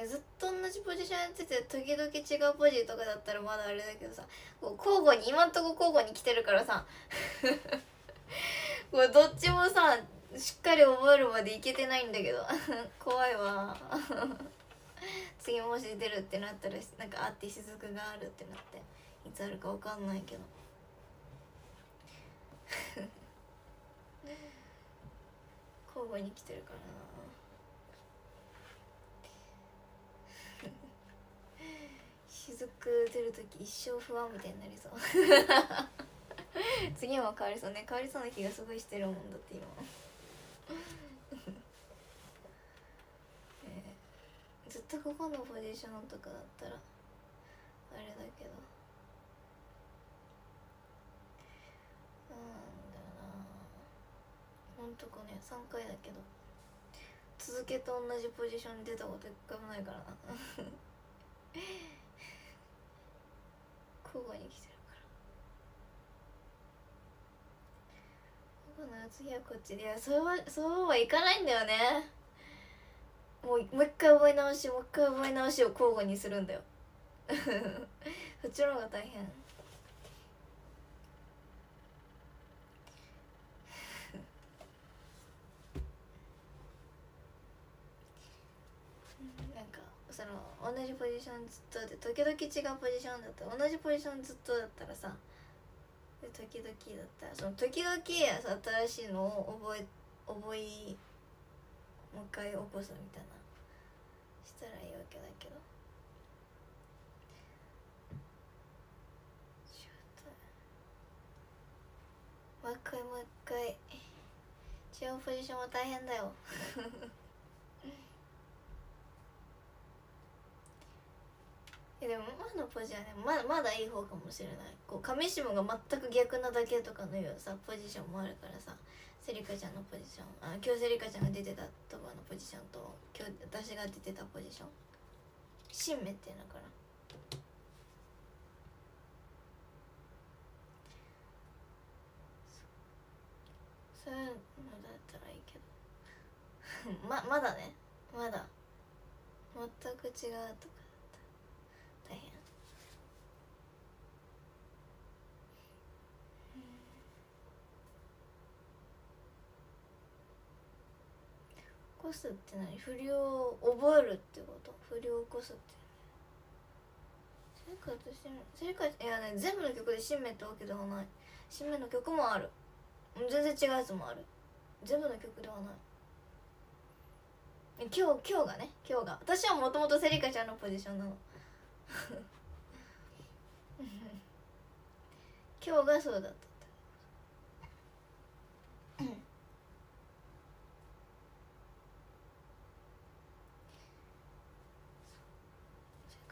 えずっと同じポジションやってて時々違うポジとかだったらまだあれだけどさこう交互に今んとこ交互に来てるからさ これどっちもさしっかり覚えるまでいけてないんだけど 怖いわ。次もし出るってなったらなんかあって雫があるってなっていつあるか分かんないけど。交互に来てるからな。雫出る時一生不安みたいになりそう。次も変わりそうね。変わりそうな気がすごいしてるもんだって今。えーずっとここのポジションとかだったらあれだけど。なんだよな。ほんとこね3回だけど。続けと同じポジションに出たこと一回もないからな。交互に来てるから。この次はこっちでいやそうはそうはいかないんだよね。もうもう一回覚え直しもう一回覚え直しを交互にするんだよ。そっちの方が大変うんなんかその同じポジションずっとで時々違うポジションだったら同じポジションずっとだったらさで時々だったらその時々新しいのを覚え覚えもう一回起こすみたいな。したらいいわけだけど。しょうがないもう一回もう一回。違うポジションは大変だよ。いやでも今のポジはねまだまだいい方かもしれない。こう上下が全く逆なだけとかのようさポジションもあるからさ。セリカちゃんのポジション。あ今日セリカちゃんが出てたとこのポジションと今日私が出てたポジション。新メっていうのかな。そういうのだったらいいけど。ままだね。まだ。全く違うとかだったら大変起こすって何？振りを覚えるってこと？振りを起こすって。セリカとしてセリカいやね全部の曲で新メってわけではない。新メの曲もある。全然違うやつもある。全部の曲ではない。今日今日がね？今日が。私はもともとセリカちゃんのポジションなの。今日がそうだった。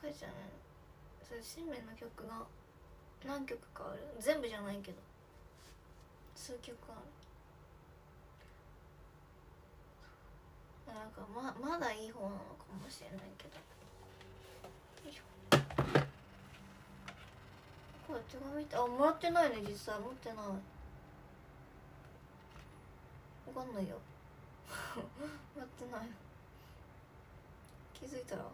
ってセリカちゃんそれ新メの曲が何曲かある。全部じゃないけど。数曲ある。なんかままだいい方なのかもしれないけど。いしょ。これ手紙ってあもらってないね実際。持ってない。わかんないよ。もらってない。気づいたら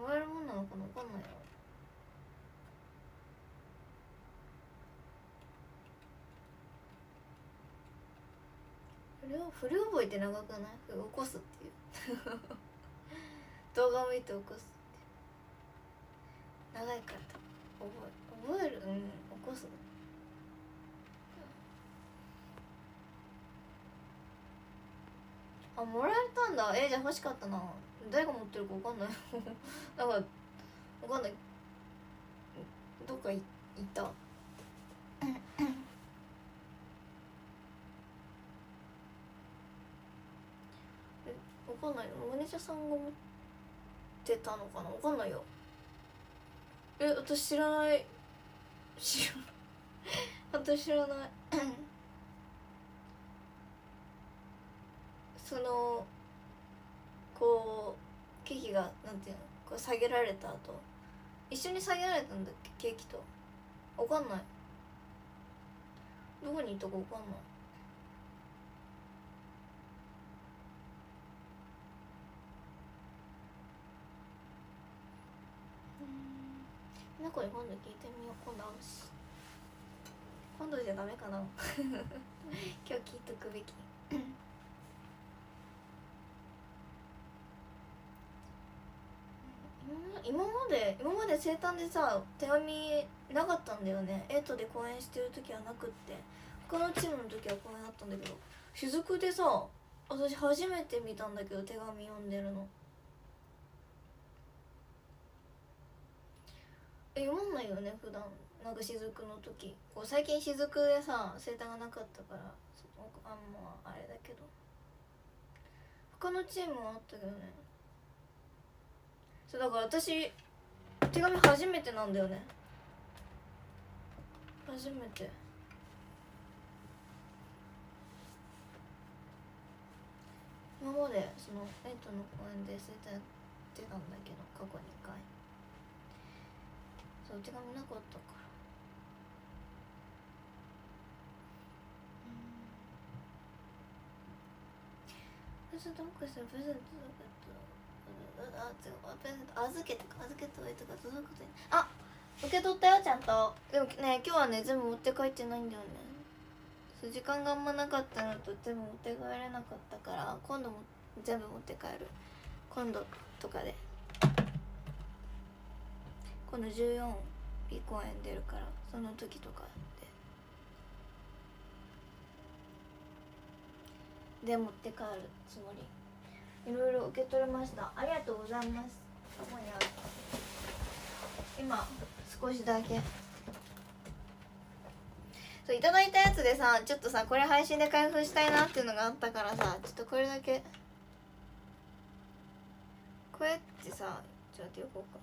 もらえるもんなのかなわかんないよフルフル覚えって長くない？起こすっていう。動画を見て起こすって長いから。覚え覚える？うん起こす。あもらえたんだ。えじゃあ欲しかったな。誰が持ってるか分かんない。なんか分かんない。どっかい行った？わかんないマネージャーさんが持ってたのかな？わかんないよ。え私知らない。知らない。私知らない。そのこうケーキがなんていうのこう下げられた後。一緒に下げられたんだっけケーキと。わかんない。どこに行ったかわかんない。うなこに今度聞いてみよう。今度会うし。今度じゃダメかな。今日聞いとくべき。今まで今まで生誕でさ手紙なかったんだよね。エイトで公演してる時はなくって。他のチームの時は公演あったんだけど。雫でさ私初めて見たんだけど手紙読んでるの。え読まないよね普段。なんか雫の時。こう最近雫でさ生誕がなかったから。あんまあれだけど。他のチームはあったけどね。そうだから私手紙初めてなんだよね。初めて。今までそのエイトの公演で生誕やってたんだけど過去2回。そう手紙なかったから。プレゼントボックスプレゼントあ違うプレゼント預けて預けておいてか届くことに。あ受け取ったよちゃんと。でもね今日はね全部持って帰ってないんだよね。そう時間があんまなかったのと全部持って帰れなかったから今度も全部持って帰る。今度とかで。今度14日公演出るからその時とかで。で持って帰るつもり。いろいろ受け取れました。ありがとうございます。今少しだけ。そういただいたやつでさちょっとさこれ配信で開封したいなっていうのがあったからさちょっとこれだけ。こうやってさちょっとよこうか。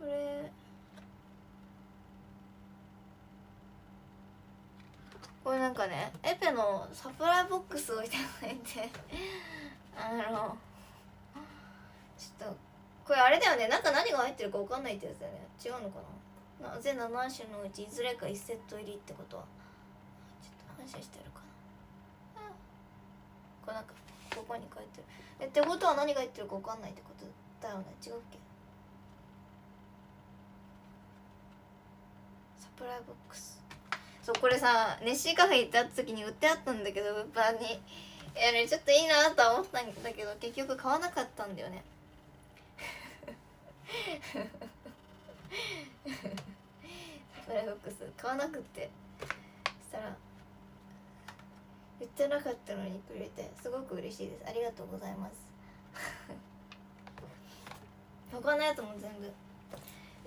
これこれなんかねエペのサプライボックスをいただいて。あのちょっとこれあれだよね。中何が入ってるか分かんないってやつだよね。違うのかな。な全7種のうちいずれか1セット入りってことは。ちょっと反射してるかな。これなんかここに書いてる。えってことは何が入ってるか分かんないってことだよね。違うっけ？サプライボックス。そうこれさネッシーカフェ行った時に売ってあったんだけど物販に。いやねちょっといいなとは思ったんだけど結局買わなかったんだよね。サプライボックス。買わなくって。そしたら売ってなかったのにくれてすごく嬉しいです。ありがとうございます。他のやつも全部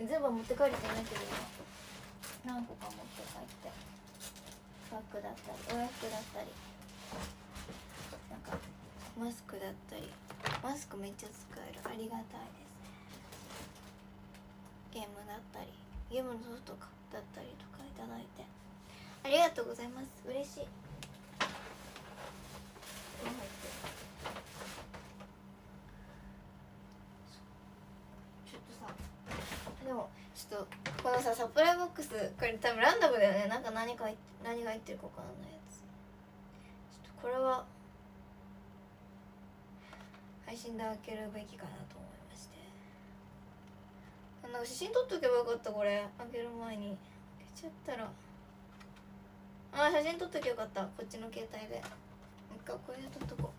全部持って帰れていないけど何個か持って帰って。バッグだったりお洋服だったり。なんかマスクだったり。マスクめっちゃ使える。ありがたいですね。ゲームだったり。ゲームのソフトだったりとかいただいて。ありがとうございます。嬉しい。ちょっとさでもょっとこのさサプライボックスこれ多分ランダムだよね。なんか何か何が入ってるか分からないやつ。ちょっとこれは配信で開けるべきかなと思いまして。なんか写真撮っとけばよかったこれ。開ける前に。開けちゃったら。あー写真撮っとけばよかった。こっちの携帯で。一回これで撮っとこ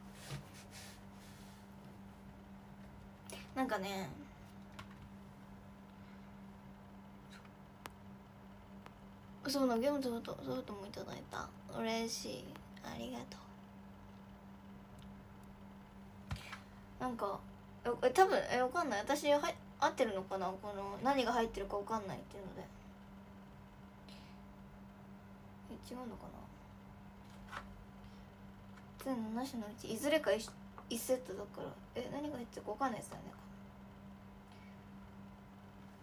う。なんかねそうなゲームソフトソフトもいただいた。嬉しい。ありがとう。なんかえ多分えわかんない。私は合ってるのかな？この何が入ってるかわかんないっていうので。え違うのかな？全7種のうちいずれか 1, 1セットだから。え何が入ってるかわかんないですよね。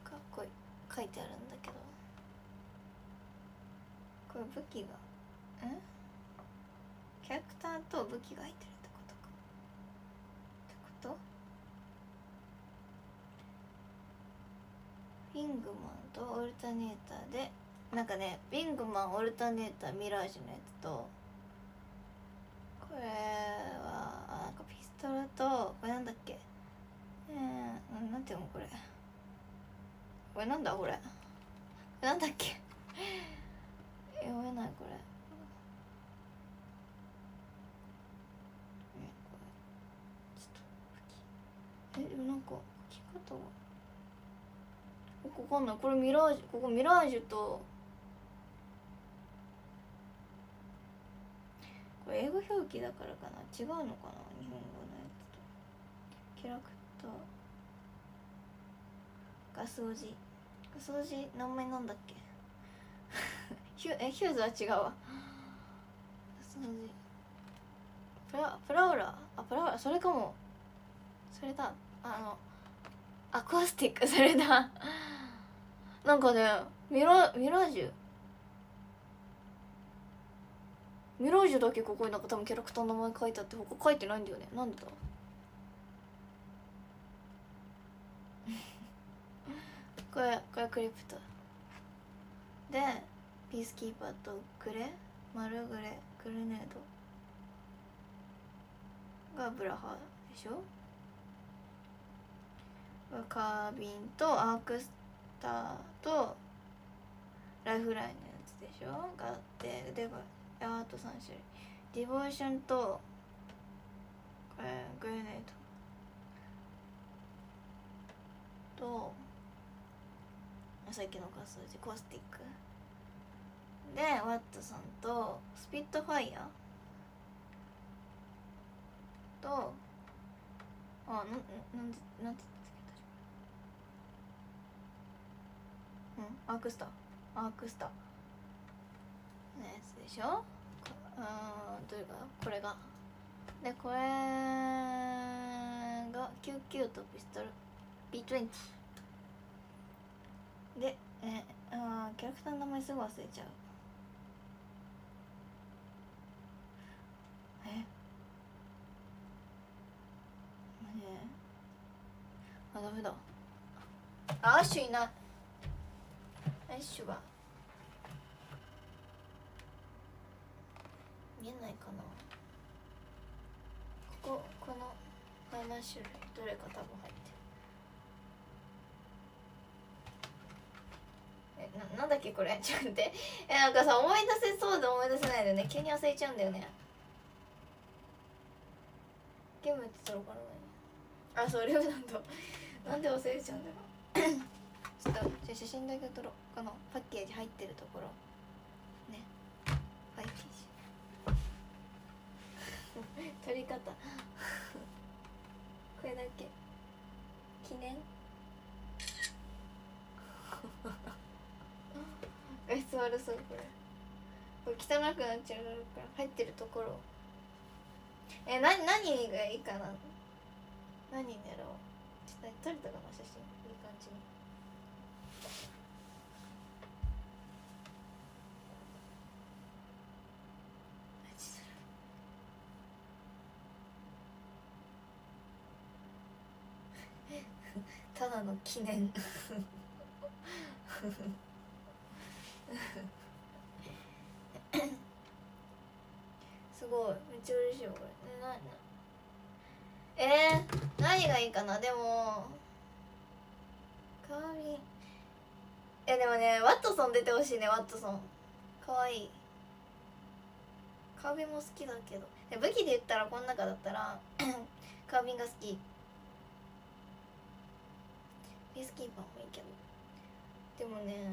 かっこいい。書いてあるんだけど。これ武器が。んキャラクターと武器が入ってるってことか。ってこと？ウィングマンとオルタネーターでなんかねウィングマンオルタネーターミラージュのやつとこれはあなんかピストルとこれなんだっけ？えー、ななんていうのこれ？これなんだこれなんだっけ？読めないこれ。えこれ。ちょっとえでもなんか書き方は？ここわかんない。これミラージュここミラージュとこれ英語表記だからかな？違うのかな？日本語のやつと。キャラクター。ガスおじ。ガスおじ名前なんだっけ？ヒュえヒューズは違うわ。プラプラウラ？あプラウラ？それかも。それだ。あのアコースティック。それだ。なんかねミラミラージュ。ミラージュだけここになんか多分キャラクターの名前書いてあって他書いてないんだよね。なんでだ？これこれクリプトでピースキーパーとグレマルグレグレネード？がブラハでしょ？カービンとアークスターとライフラインのやつでしょ？があってでアート3種類。ディボーションとこれグレネード。とさっきのガスジコースティック。でワットさんとスピットファイヤーとあななんなんてなんてうんアークスター。アークスター。のやつでしょ？うんどれが？これが。でこれが99とピストル。B20 でえあキャラクターの名前すぐ忘れちゃう。え何あダメだ。あアッシュいない。アッシュは。見えないかな。こここの7種類どれか多分入ってる。えななんだっけこれ？ちょっと待って。えなんかさ思い出せそうで思い出せないでね。急に忘れちゃうんだよね。ゲームって撮ろうかない。あそうレオなんだ なんで忘れちゃうんだろう。ちょっとじゃあ写真だけ撮ろう。このパッケージ入ってるところ。ね。パッケージ撮り方。これだけ。記念。画質悪そうこれ。これ汚くなっちゃうから入ってるところえな何がいいかな？何にやろう？ちょっと撮れたかな写真いい感じに。ただの記念。すごい。めっちゃ嬉しいよこれ。えー、何がいいかな？でもカービンえでもねワットソン出てほしいねワットソン。かわい。いカービンも好きだけど。武器で言ったらこの中だったら カービンが好き。ピースキーパーもいいけど。でもね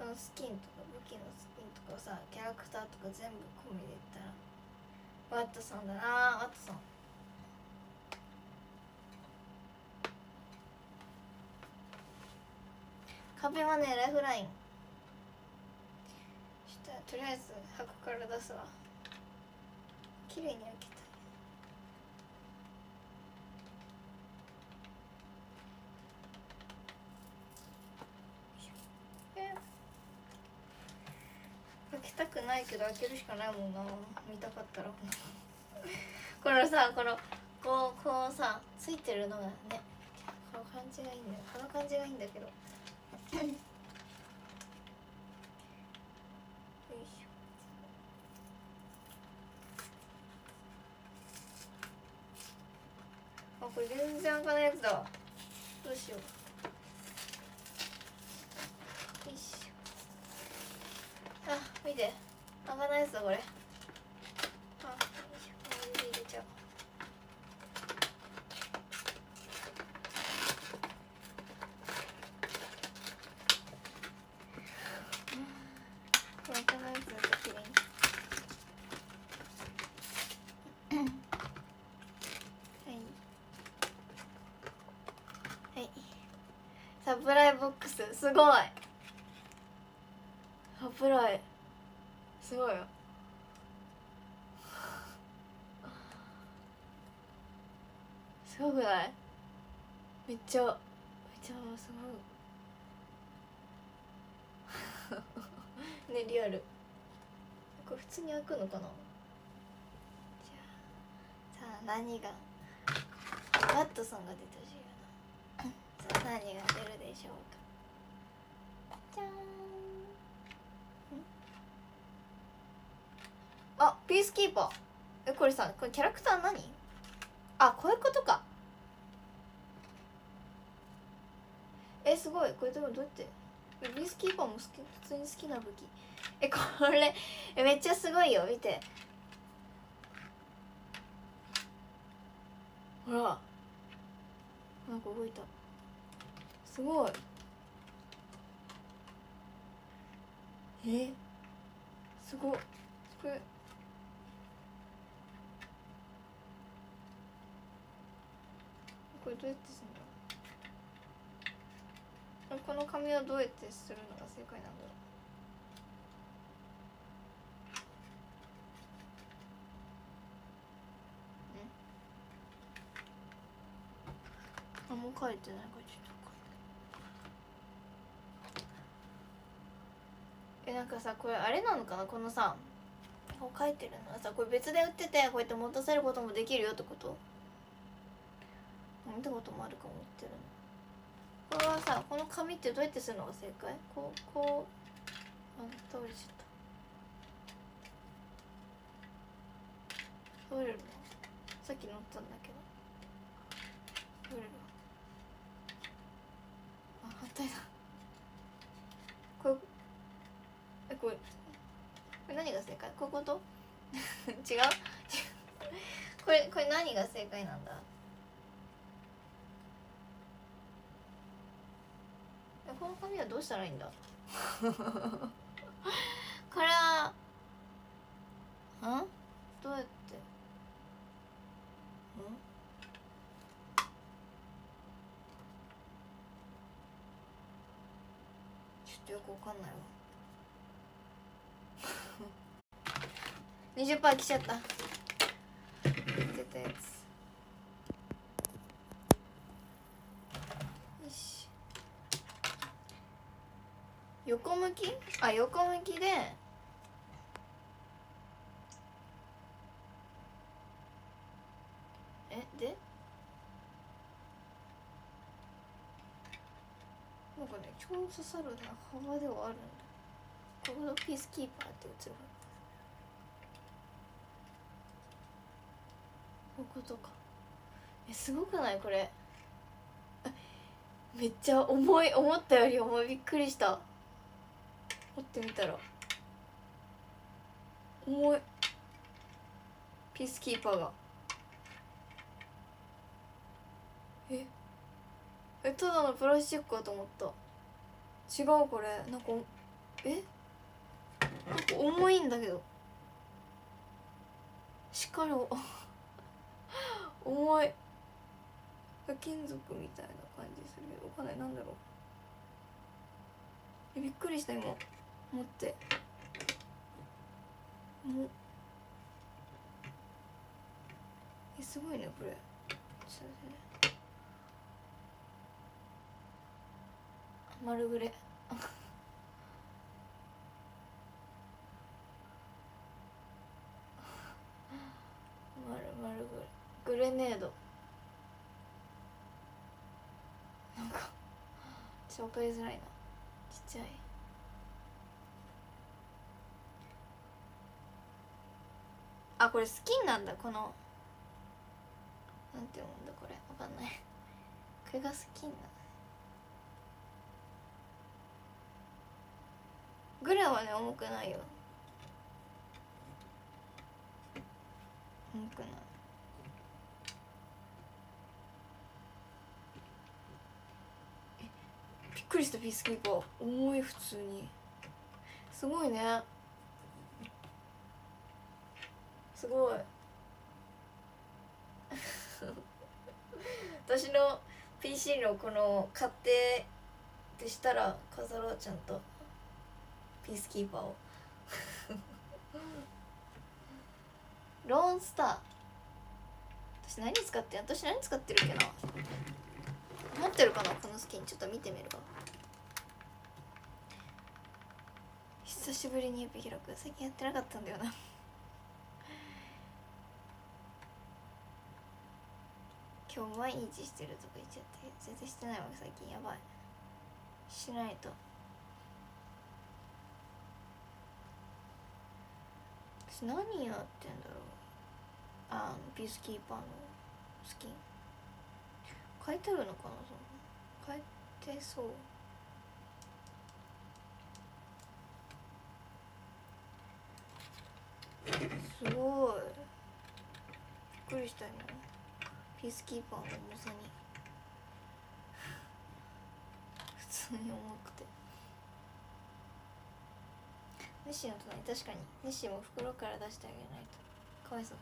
このスキンとか武器のスキンとかさキャラクターとか全部込みで言ったら。ワットソンだな。ワットソン。壁はねライフライン。ちょっとりあえず箱から出すわ。綺麗に開けていえ開けたくないけど開けるしかないもんな。見たかったら。このさこのこうこうさついてるのがねこの感じがいいんだよ。この感じがいいんだけど。よいしょ。れ全然開かないやつだ。どうしよう。よいしょ。あ見て。開かないやつだこれ。あよいしょこれ。で入れ。ちゃおう開かないやつだときれ。いにはいはいサプライボックスすごいサプライすごい。すごくない？めっちゃめっちゃすごい。ねリアル。これ普通に開くのかな？じゃあさあ何が？ワットソンが出てほしいよなさあ何が出るでしょうか？じゃーんんあピースキーパー。えこれさこれキャラクター何？あこういうことか。えすごい。これでもどうやって？えピースキーパーも好き普通に好きな武器。えこれえめっちゃすごいよ。見て。ほら。なんか動いた。すごい。え？すごい。これれどうやってするのこの紙はどうやってするのが正解なんだろう。あもう書いてない。これちょっとえなんかさこれあれなのかな？このさこう書いてるのはさこれ別で売っててこうやって持たせることもできるよってこと？見たこともあるかも言ってるの。これはさこの紙ってどうやってするのが正解？こうこうあ倒れちゃった。倒れるの？さっき乗ったんだけど。倒れるあ反対だ。これえこれこれ何が正解？こういうこと？違う？これこれ何が正解なんだえこの紙はどうしたらいいんだ？これはん？どうやって？ん？ちょっとよくわかんないわ。20%来ちゃった。出たやつよし横向き？あ横向きで。えで？なんかね超刺さるね幅ではあるんだ。ここのピースキーパーって映るこことか。えすごくない？これ。めっちゃ重い思ったより重い。びっくりした。持ってみたら。重い。ピースキーパーが。え？えただのプラスチックかと思った。違うこれ。なんかえ？なんか重いんだけど。しかも 重い。金属みたいな感じするけど。わかんないなんだろう。えびっくりした今。持って。もえすごいねこれ。ちょっと待ってね。丸ぐれ丸丸ぐれグレネード。なんかちょっと分かりづらいな。ちっちゃい。あこれスキンなんだ。このなんて読むんだこれ。わかんない。これが好きなグラはね重くないよ。重くない。びっくりしたピースキーパー。重い普通に。すごいね。すごい。私の PC のこの買ってってしたら飾ろうちゃんとピースキーパーを。ローンスター。私何使って私何使ってるっけな。持ってるかなこのスキン。ちょっと見てみるわ。久しぶりにエピ開く。最近やってなかったんだよな。今日毎日してるとか言っちゃって全然してないわ最近やばいしないと私何やってん。だろうあのピースキーパーのスキン書いてあるのかなその書いてそうすごい。びっくりしたよピースキーパーの重さに。普通に重くて。ネッシーの隣確かに。ネッシーも袋から出してあげないと。かわいそう。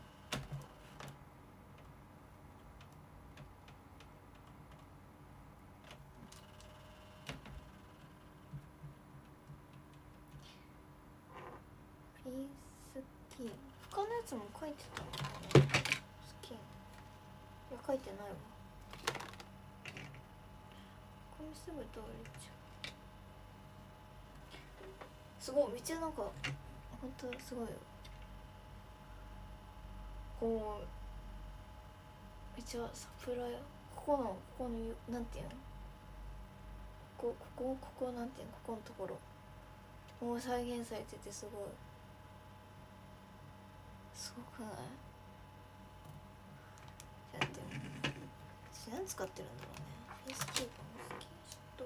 ピースキン他のやつも書いてた。書いてないわ。これすぐ通れちゃう。すごいめっちゃなんか本当すごいよ。こうめっちゃサプライここのここのなんていうの？こここここなんていうの？ここのところ。もう再現されててすごい。すごくないじゃあでも私何使ってるんだろうね。フェイスキーパーも好きちょっと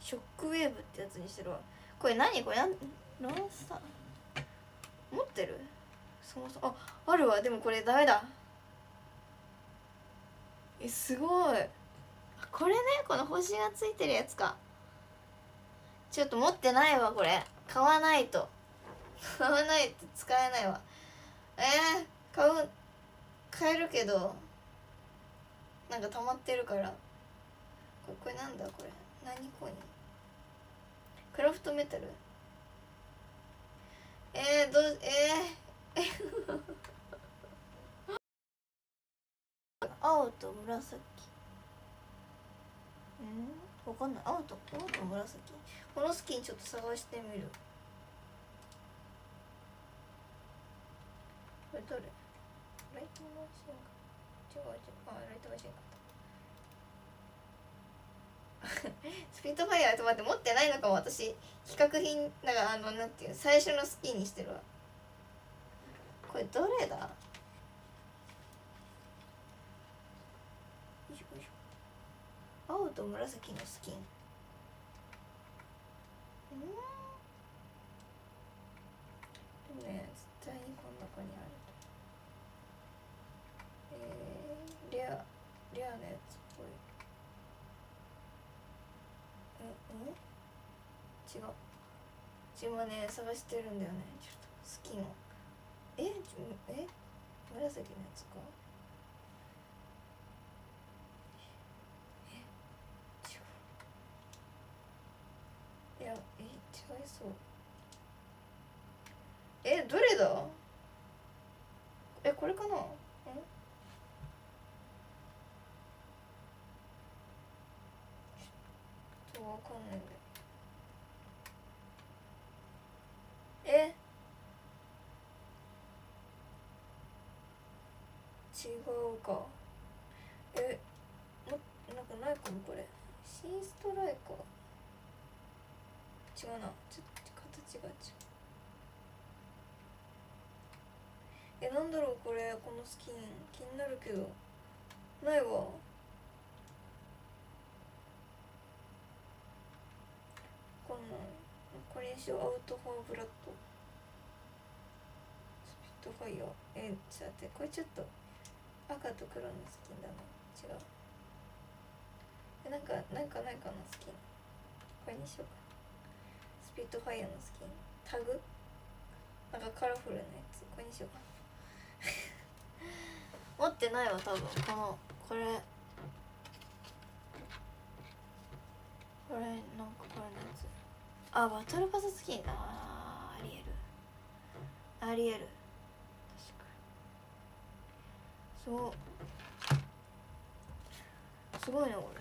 ショックウェーブってやつにしてるわ。これ何？これなん？ロンスター持ってる？そもそも。ああるわ。でもこれダメだ。えすごい。これね？この星がついてるやつか。ちょっと持ってないわこれ。買わないと。買わないと使えないわ。えー、買う。買えるけどなんか溜まってるから。これこれなんだこれ？何コイン？クラフトメタル？えー、どう？えー、青と紫。うんわかんない。青と青と紫。このスキンちょっと探してみる。これどれ？か違う違うあライトマシンかスピットファイヤーと待って持ってないのかも私比較品だからあのなん。ていう最初のスキンにしてるわこれどれだ青と紫のスキンうんでもね絶対にこの中にあるえー、レアレアなやつっぽいうんうん違う今ね探してるんだよね。ちょっとスキンをええ紫のやつか？え違う。いやえ違いそう。えどれだ？えこれかな？え？ちょっとわかんないんだよえ違うか。えもなんかないかもこれ。シーストライか違うな。ちょっと形が違う。えなんだろうこれ。このスキン。気になるけど。ないわ。こんなん。これにしよう。 Out for Blood。スピットファイヤーえちょっと待って。これちょっと。赤と黒のスキンだな違う。えなんかなんかないかなスキン。これにしようか。スピットファイヤーのスキン。タグ？なんかカラフルなやつ。これにしようか。持ってないわ多分。このこれ。これなんかこれのやつ。あバトルパススキン。だありえる。ありえる確かそう。すごいねこれ。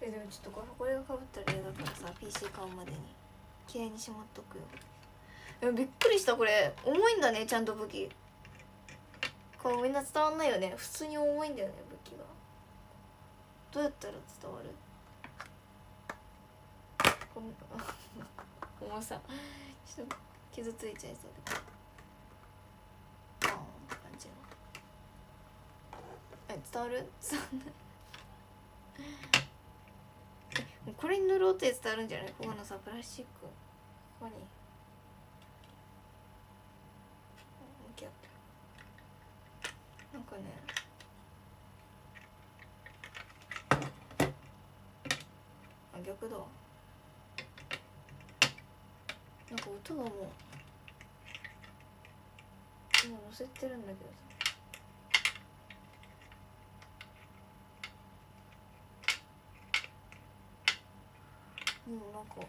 えでもちょっとこれこれがかぶったら嫌だからさ PC 買うまでに綺麗にしまっとくよ。いやびっくりしたこれ。重いんだねちゃんと武器。これみんな伝わんないよね。普通に重いんだよね武器が。どうやったら伝わる？こん重さ。ちょっと傷ついちゃいそう。でバーンって感じの。え伝わる？伝わんな。これに塗ろうって伝わるんじゃない？ここのさプラスチック。ここに。なんかね。あ逆だなんか音がもう今乗せてるんだけどさもうんなんかこ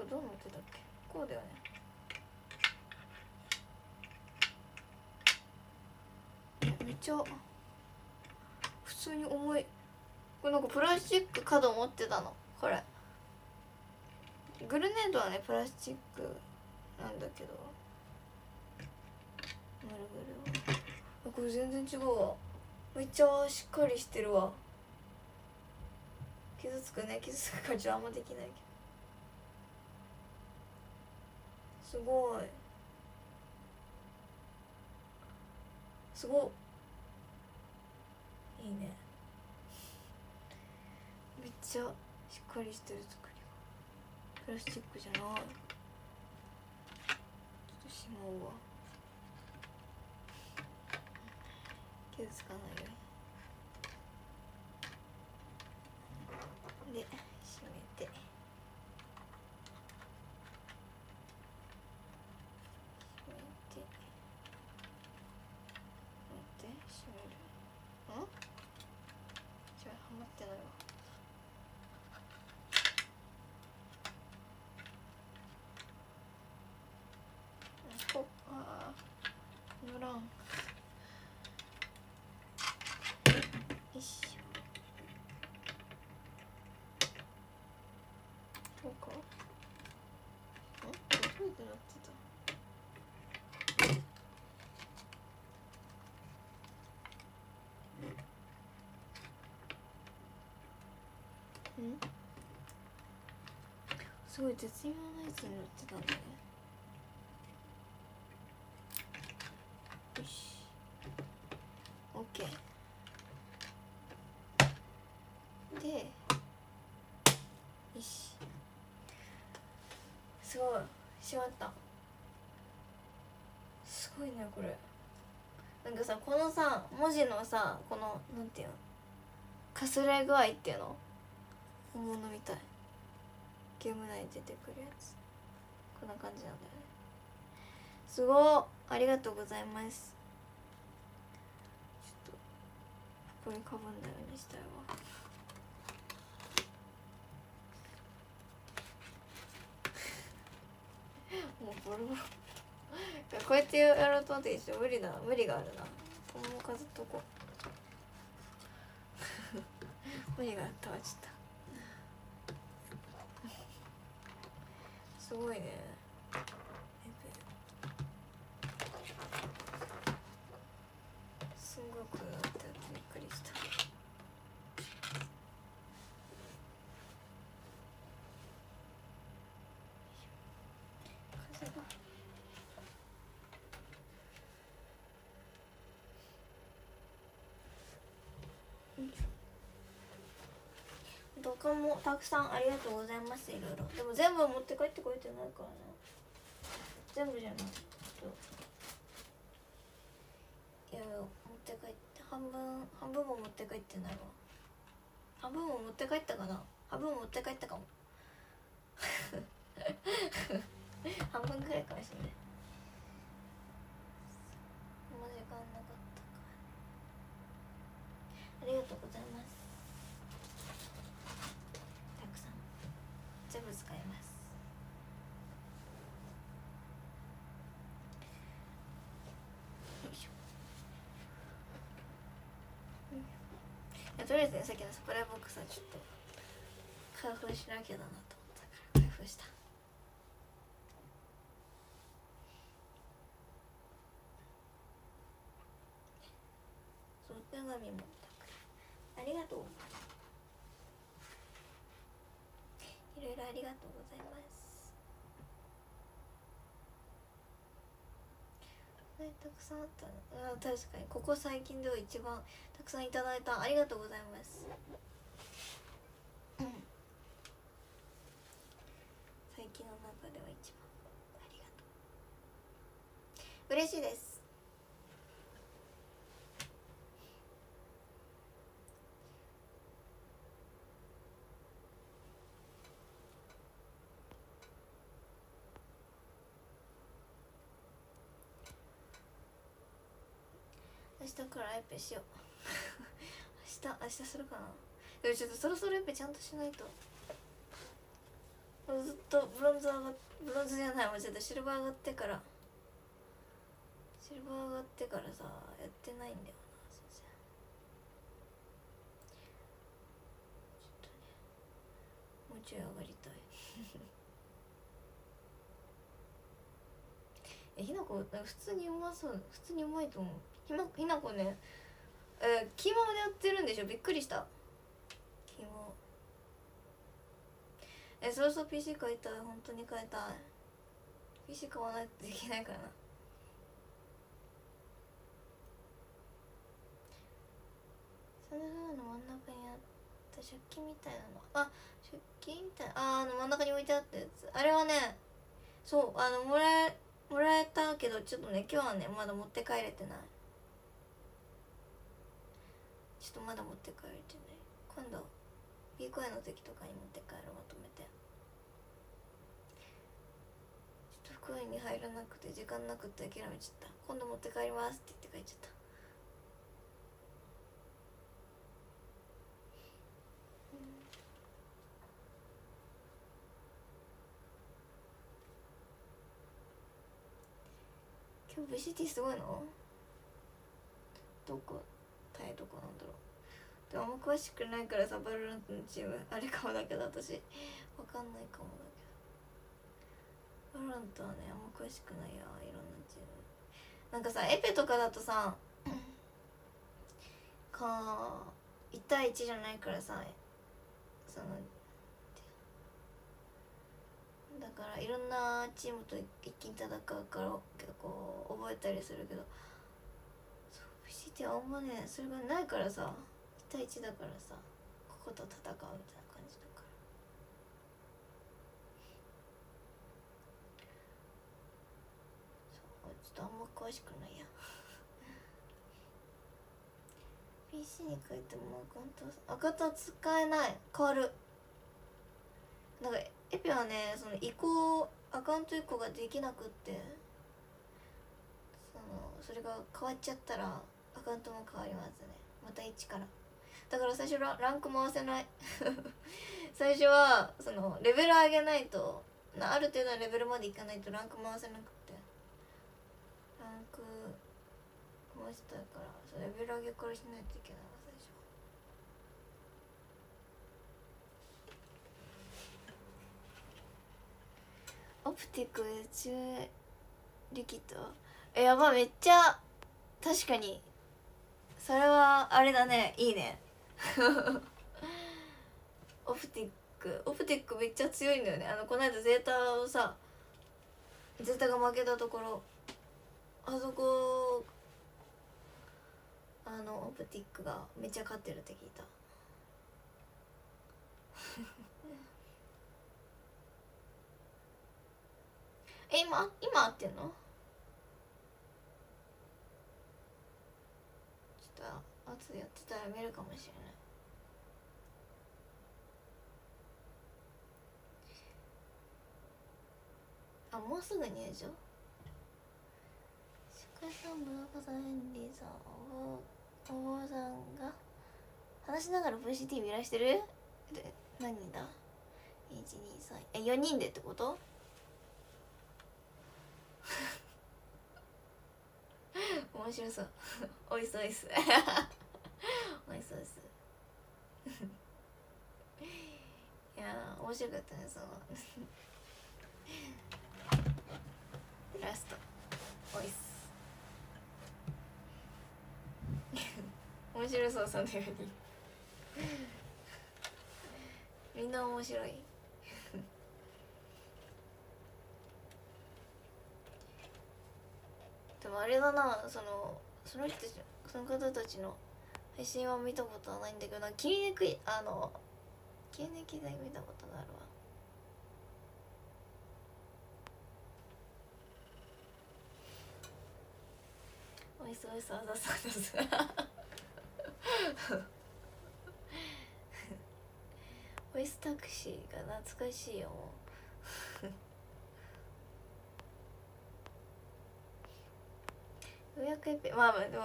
れどうなってたっけこうだよね。めっちゃ普通に重いこれなんかプラスチック角持ってたの。これ。グルネードはねプラスチックなんだけど。ぐるはあこれ全然違うわ。めっちゃしっかりしてるわ。傷つくね。傷つくからちょっとあんまできないけど。すごい。すごっ。いいね。ちゃしっかりしてる作りが。プラスチックじゃない。ちょっとしまうわ傷つかないように。で閉めて閉めて待って閉めるん違うはまってないわこあー乗らんよいしょそうかんどうやってなってたんすごい。絶妙なやつに乗ってたんだねよし。オッケー。でよし。すごいしまったすごいねこれ。なんかさこのさ文字のさこのなんていうの？かすれ具合っていうの？本物みたい。ゲーム内に出てくるやつ。こんな感じなんだよね。すごっ。ありがとうございます。ちょっとここにかぶんないようにしたいわ。もうボロボロ。こうやってやろうと思って一緒無理だ無理があるな。このまま飾っとこう。無理があったわちょっと。すごいね。すごくなってびっくりした土管もたくさんありがとうございます。いろいろ。でも全部持って帰ってこいてないからな。全部じゃない。といやいや持って帰って半分半分も持って帰ってないわ。半分も持って帰ったかな。半分持って帰ったかも。半分くらいかもしれない。もう時間なかったかありがとうございますたくさん全部使いますよいしょうんいやとりあえずねさっきのスプレーボックスはちょっと開封しなきゃだなと思ったから開封したそう手紙もありがとういろいろありがとうございます。たくさんあったあ確かに。ここ最近では一番たくさんいただいた。ありがとうございます。うん最近の中では一番。ありがとう。嬉しいです。明日からエペしよう。明日明日するかな。でもちょっとそろそろエペちゃんとしないと。ずっとブロンズ上がっブロンズじゃないもうちょっとシルバー上がってから。シルバー上がってからさやってないんだよな全然。ちょっとねもうちょい上がりたい。えひなこなんか普通にうまそう普通にうまいと思う。ひまひなこね。えー、キーマでやってるんでしょ？びっくりした。キーマえそろそろ PC 買いたい。本当に買いたい。PC 買わないといけないからな。その風の真ん中にあった食器みたいなの。あ食器みたい。ああの真ん中に置いてあったやつ。あれはねそうあのもらえもらえたけどちょっとね今日はねまだ持って帰れてないちょっとまだ持って帰れてない。今度ビーコヤの時とかに持って帰るまとめて。ちょっと福井に入らなくて時間なくて諦めちゃった。今度持って帰りますって言って帰っちゃった。今日 VCT すごいの？どこ？タイどこなんだろう。でもあんま詳しくないからさバルラントのチームあれかもだけど私。わかんないかもだけど。バルラントはねあんま詳しくないやいろんなチーム。なんかさエペとかだとさか1対1じゃないからさそのだからいろんなチームと一気に戦うから結構覚えたりするけど。そう VCT あんまねそれがないからさ。対1だからさここと戦うみたいな感じだから。そうちょっとあんま詳しくないや。PC に書いてもアカウントアカウント使えない。変わる。なんかエピはねその移行アカウント移行ができなくって。そのそれが変わっちゃったらアカウントも変わりますね。また一から。だから最初ラランク回せない。最初はそのレベル上げないとある程度のレベルまでいかないとランク回せなくて。ランク回したいからそうレベル上げからしないといけない最初オプティック中リキッドえやばめっちゃ確かに。それはあれだね。いいね。オプティック。オプティックめっちゃ強いんだよね。あのこの間ゼータをさゼータが負けたところあそこあのオプティックがめっちゃ勝ってるって聞いた。え今今合ってんの？ちょっと後でやってたら見るかもしれない。あもうすぐ入場祝さんブラコさんヘンリーさんお坊お坊さんが話しながら VCT 見らしてる？何人だ123え4人でってこと？面白そう。おいすおいす。おいすおいす。いや面白かったねその。ラスト。おいす面白そうそのように。みんな面白い。もあれだなそのその人その方たちの配信は見たことはないんだけどな切り抜きあの切り抜きで見たことがあるわ。おいしおいしあざさです。ボ イスタクシーが懐かしいよも予約エピまあまあでも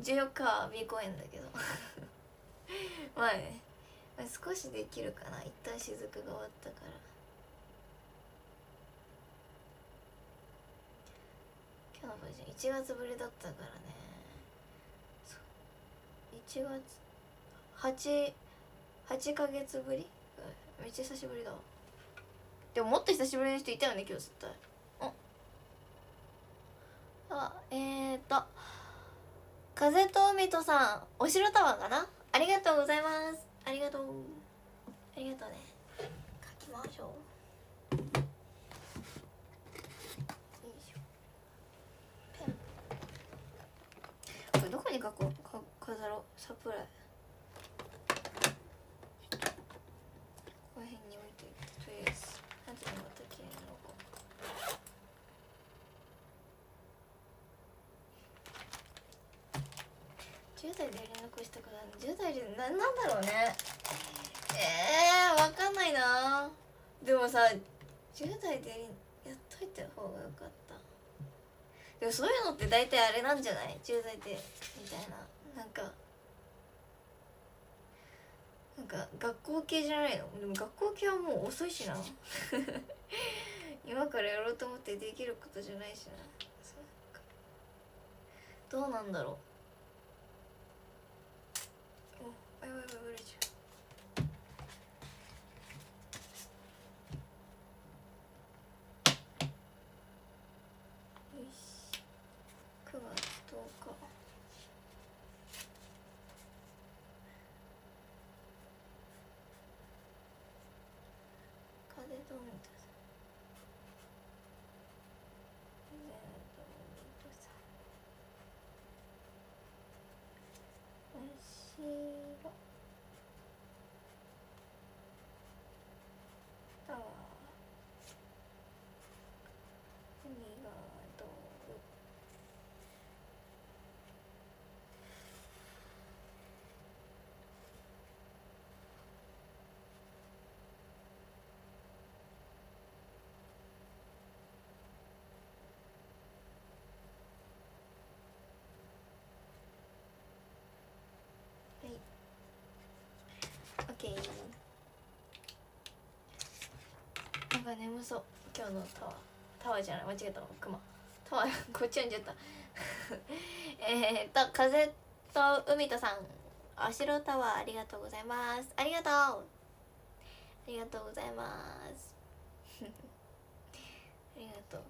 14日は B 公演だけど。まあね、まあ、少しできるかな。一旦雫が終わったから。今日のバージョン1月ぶりだったからね。1月8 8ヶ月ぶり？めっちゃ久しぶりだわ。でももっと久しぶりの人いたよね今日絶対。あえーと風と海とさんお城タワーかな？ありがとうございます。ありがとう。ありがとうね。書きましょう。よいしょ。ペン。これどこに書こう？か飾ろう。サプライこの辺に置いといてとりあえず後でまた綺麗に置こう10代でやり残したことある10代でななんだろうね。えー、わかんないな。でもさ10代でやっといた方がよかった。でもそういうのって大体あれなんじゃない？10代でみたいな。なんかなんか学校系じゃないの？でも学校系はもう遅いしな。今からやろうと思ってできることじゃないしな。そうどうなんだろう。おやばいやばいブレちゃうよし9月10日風と海とさ風と海とさお城タワー海がどうはい。オッケー。なんか眠そう。今日のタワー。タワーじゃない、間違えたわ。クマ。タワー、こっち読んじゃった。えっと、風と海とさん。お城タワーありがとうございます。ありがとう。ありがとうございます。ありがとう。あ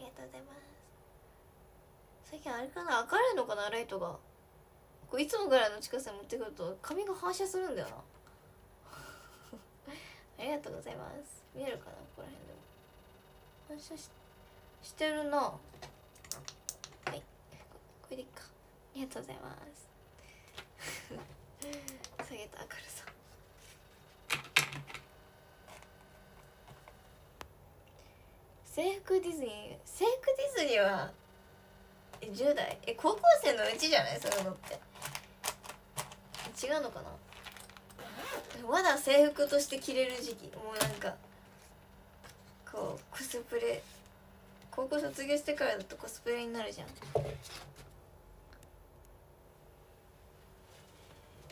りがとうございます。最近あれかな？明るいのかな？ライトがこういつもぐらいの近さに持ってくると髪が反射するんだよなありがとうございます。見えるかなここら辺でも。反射ししてるな。はい。これでいいか。ありがとうございます。下げた明るさ。制服ディズニー制服ディズニーはえ10代？え高校生のうちじゃない？そういうのって。違うのかな？まだ制服として着れる時期。もうなんかこうコスプレ。高校卒業してからだとコスプレになるじゃん。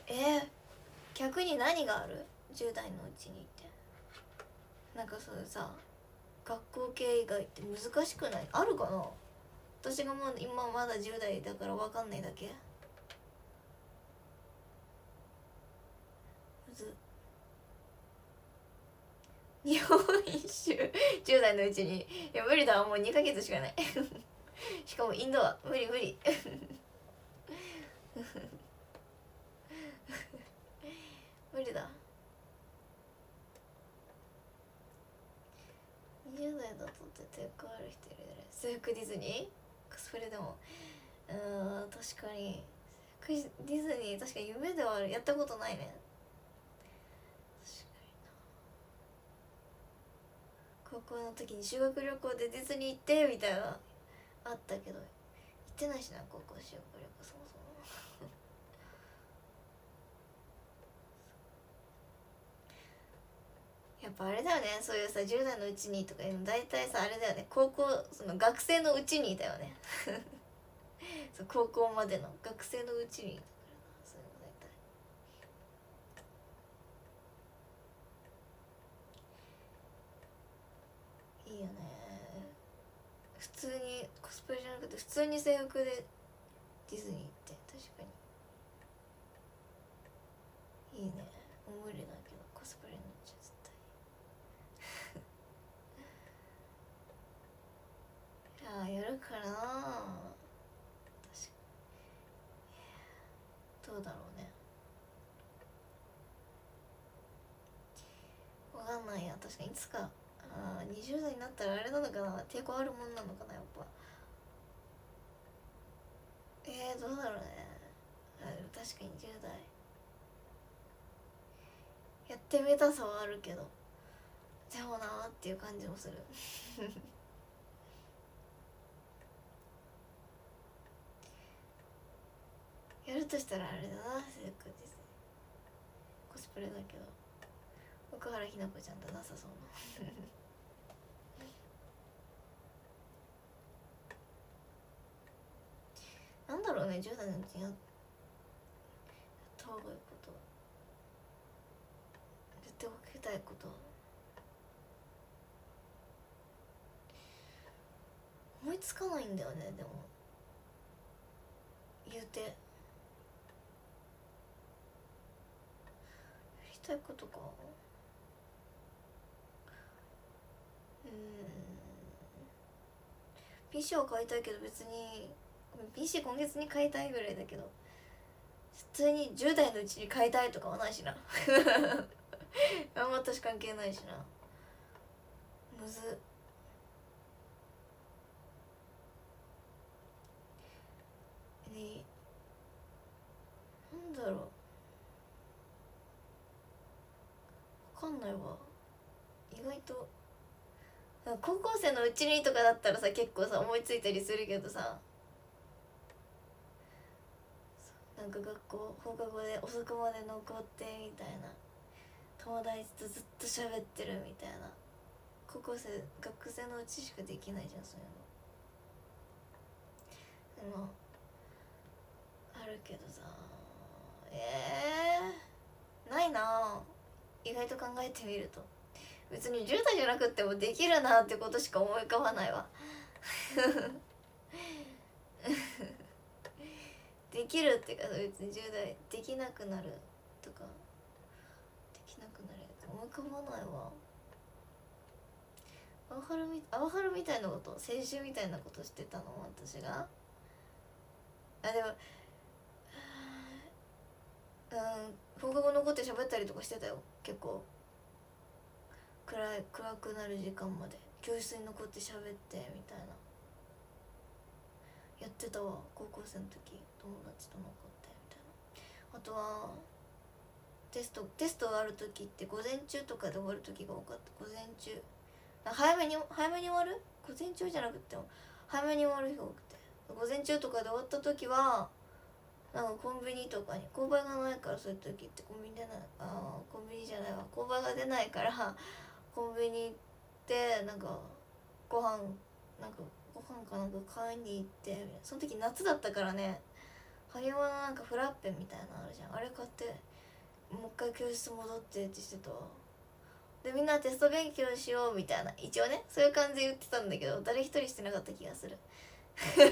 えー、逆に何がある？10代のうちにって。なんかそうさ学校系以外って難しくない？あるかな？私がもう今まだ10代だから分かんないだけ。ず。日本一周10代のうちに。いや無理だもう2ヶ月しかない。しかもインドア。無理無理。無理だ。20代だと絶対変わる人いるじゃない制服ディズニー？コスプレでも。うん確かに。ディズニー確かに夢ではあるやったことないね確かにな高校の時に修学旅行でディズニー行ってみたいなあったけど行ってないしな高校修学旅行そもそも。やっぱあれだよねそういうさ10代のうちにとかいうの大体さあれだよね高校その学生のうちにだよね。そう高校までの学生のうちにだからなそういうの大体いいよね普通にコスプレじゃなくて普通に制服でディズニー行って確かに。いいね。無理だけどコスプレになっちゃう絶対。いややるからな確かに。どうだろうね。わかんないや。確かにいつかあ20代になったらあれなのかな？抵抗あるもんなのかなやっぱ。えー、どうだろうね。確かに10代。やってみたさはあるけど。でもなーっていう感じもする。やるとしたらあれだな制服ですコスプレだけど。奥原ひな子ちゃんとなさそうななんだろうね10代のうちにやった方がいいこと。絶対分けたいこと。思いつかないんだよねでも。言うて。やりたいことか。うん。PC は買いたいけど別に PC 今月に買いたいぐらいだけど普通に10代のうちに買いたいとかはないしな。あんま私関係ないしな。むず。っねなんだろう。わかんないわ。意外と。高校生のうちにとかだったらさ結構さ思いついたりするけどさ。なんか学校放課後で遅くまで残ってみたいな友達とずっと喋ってるみたいな高校生学生のうちしかできないじゃんそういうの。でもあるけどさえー、ないな。意外と考えてみると。別に10代じゃなくてもできるなってことしか思い浮かばないわ。できるっていうか別に10代できなくなるとかできなくなる。って思い浮かばないわ。アワハルみアワハルみたいなこと青春みたいなことしてたの？私が。あでもうん放課後残って喋ったりとかしてたよ。結構。暗い暗くなる時間まで。教室に残って喋ってみたいな。やってたわ高校生の時。友達と残ってみたいなあとはテストテストがある時って午前中とかで終わる時が多かった。午前中。早めに早めに終わる？午前中じゃなくても早めに終わる日が多くて。午前中とかで終わった時はなんかコンビニとかに購買がないからそういう時ってコンビニ出ないあコンビニじゃないわ。購買が出ないからコンビニ行ってなんかご飯なんかご飯かなんか買いに行ってその時夏だったからね。ハリワのなんかフラッペみたいなのあるじゃん。あれ買ってもう一回教室戻ってってしてた。わでみんなテスト勉強しようみたいな。一応ねそういう感じで言ってたんだけど誰一人してなかった気がする。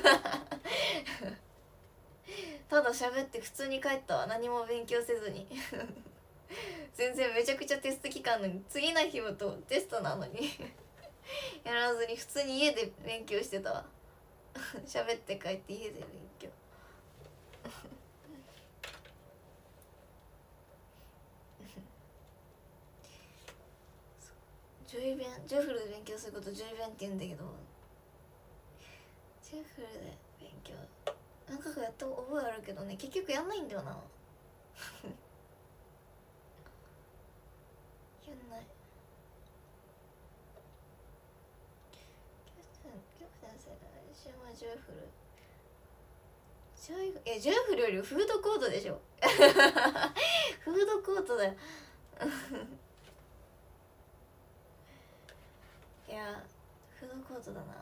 ただ喋って普通に帰ったわ。何も勉強せずに。全然めちゃくちゃテスト期間の次の日もとテストなのに。やらずに普通に家で勉強してたわ。喋って帰って家で勉強。ジョイ弁ジョイフルで勉強することジョイ弁って言うんだけど。ジョイフルで勉強。何回かやった覚えあるけどね。結局やんないんだよな。やんない。今日先生来週はジョイフル。ジョイフえジョイフルよりフードコートでしょ。フードコートだよ。いやフードコートだな。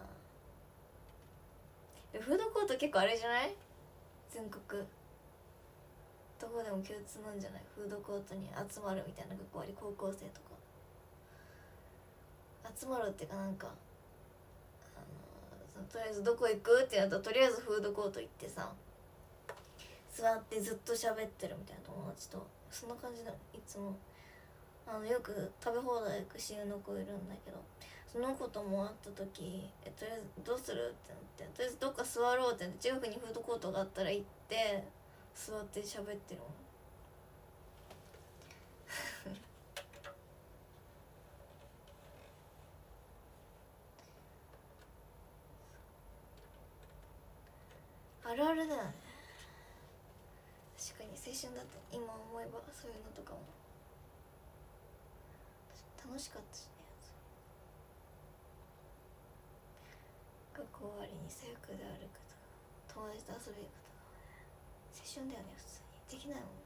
フードコート結構あれじゃない？全国。どこでも共通なんじゃない？フードコートに集まるみたいな学校あり高校生とか。集まるっていうかなんかあのとりあえずどこ行く？ってなったらとりあえずフードコート行ってさ。座ってずっと喋ってるみたいな友達とそんな感じだいつもあのよく食べ放題行く親友の子いるんだけどその子とも会った時えとりあえずどうする？ってなってとりあえずどっか座ろうってなって近くにフードコートがあったら行って座って喋ってるもん。あるあるだよね。確かに青春だって今思えばそういうのとかも。楽しかったしね学校終わりに。制服で歩くとか友達と遊び行くとか青春だよね普通に。できないもん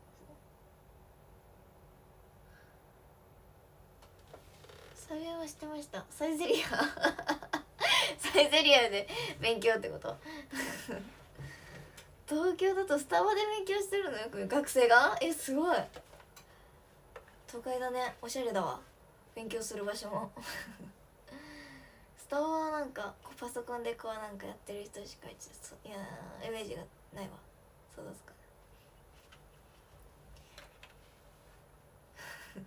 サビはしてましたサイゼリアサイゼリアで勉強ってこと東京だとスタバで勉強してるのよく学生が？えすごい。都会だね。おしゃれだわ。勉強する場所も。スタバはなんかこうパソコンでこうなんかやってる人しかいやイメージがないわ。そうですか。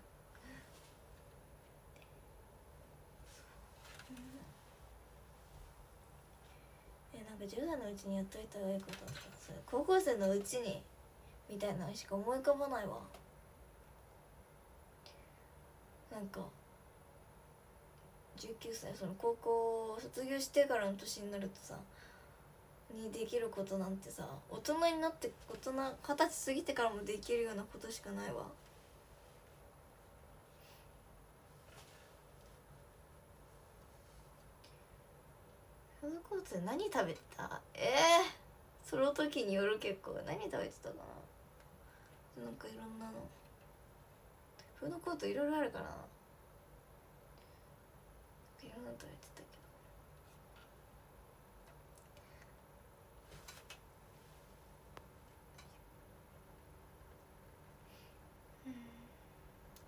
えなんか10代のうちにやっといた方がいいことだった高校生のうちにみたいなのしか思い浮かばないわ。なんか19歳その高校を卒業してからの年になるとさにできることなんてさ大人になって大人二十歳過ぎてからもできるようなことしかないわ。フードコートで何食べた？ええ、その時による結構何食べてたかな。なんかいろんなの。フードコートいろいろあるからな。いろんなの食べてたけど。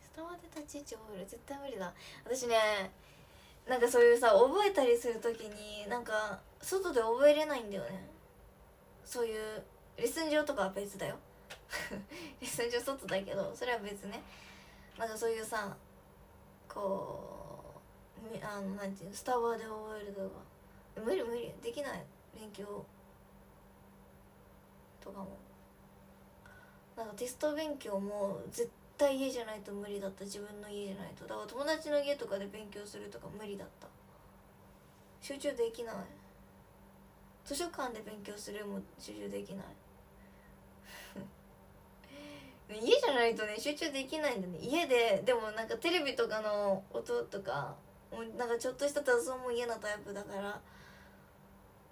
スタバで立ち位置覚える絶対無理だ。私ねなんかそういうさ覚えたりする時になんか外で覚えれないんだよね。そういうレッスン上とかは別だよ。レッスン上外だけどそれは別ね。なんかそういうさこうあのなんていうのスタバで覚えるとか。無理無理できない勉強とかも。なんかテスト勉強も絶対家じゃないと無理だった。自分の家じゃないと。だから友達の家とかで勉強するとか無理だった。集中できない。図書館で勉強するも集中できない。家じゃないとね集中できないんだね。家ででもなんかテレビとかの音とかもうなんかちょっとした雑音も嫌なタイプだから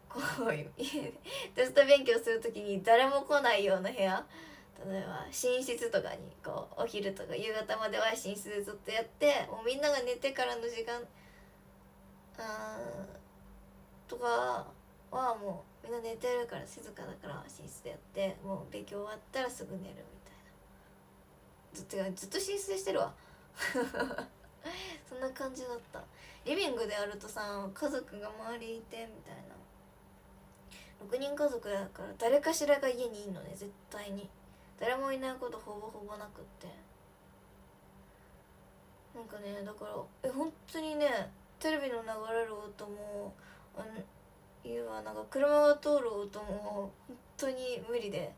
こう家でテスト勉強する時に誰も来ないような部屋例えば寝室とかにこうお昼とか夕方までは寝室でずっとやってもうみんなが寝てからの時間あーとかはもうみんな寝てるから静かだから寝室でやってもう勉強終わったらすぐ寝るみたいな。ずっとずっと寝室でしてるわ。そんな感じだった。リビングであるとさ家族が周りいてみたいな。6人家族だから誰かしらが家にいんのね絶対に。誰もいないことほぼほぼなくって。なんかねだからえ本当にねテレビの流れる音もあのいうわなんか車が通る音も本当に無理で。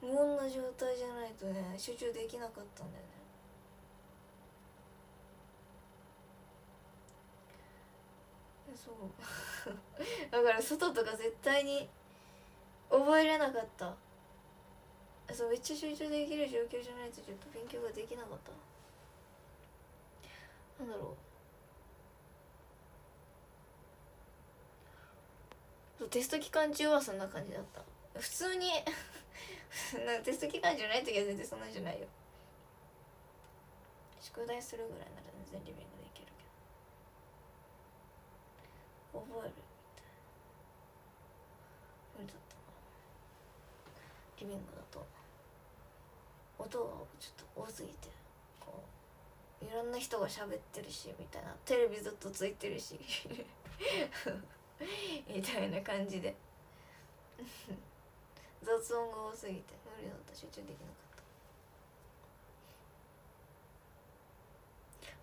無音な状態じゃないとね集中できなかったんだよね。そう。だから外とか絶対に覚えれなかった。そうめっちゃ集中できる状況じゃないとちょっと勉強ができなかった。なんだろう。テスト期間中はそんな感じだった。普通に テスト期間じゃない時は全然そんなんじゃないよ。宿題するぐらいなら全然リビングできるけど。覚えるみたい無理だったなリビングだと。音がちょっと多すぎてこういろんな人が喋ってるしみたいな。テレビずっとついてるし。みたいな感じで。雑音が多すぎて無理だった。集中できなか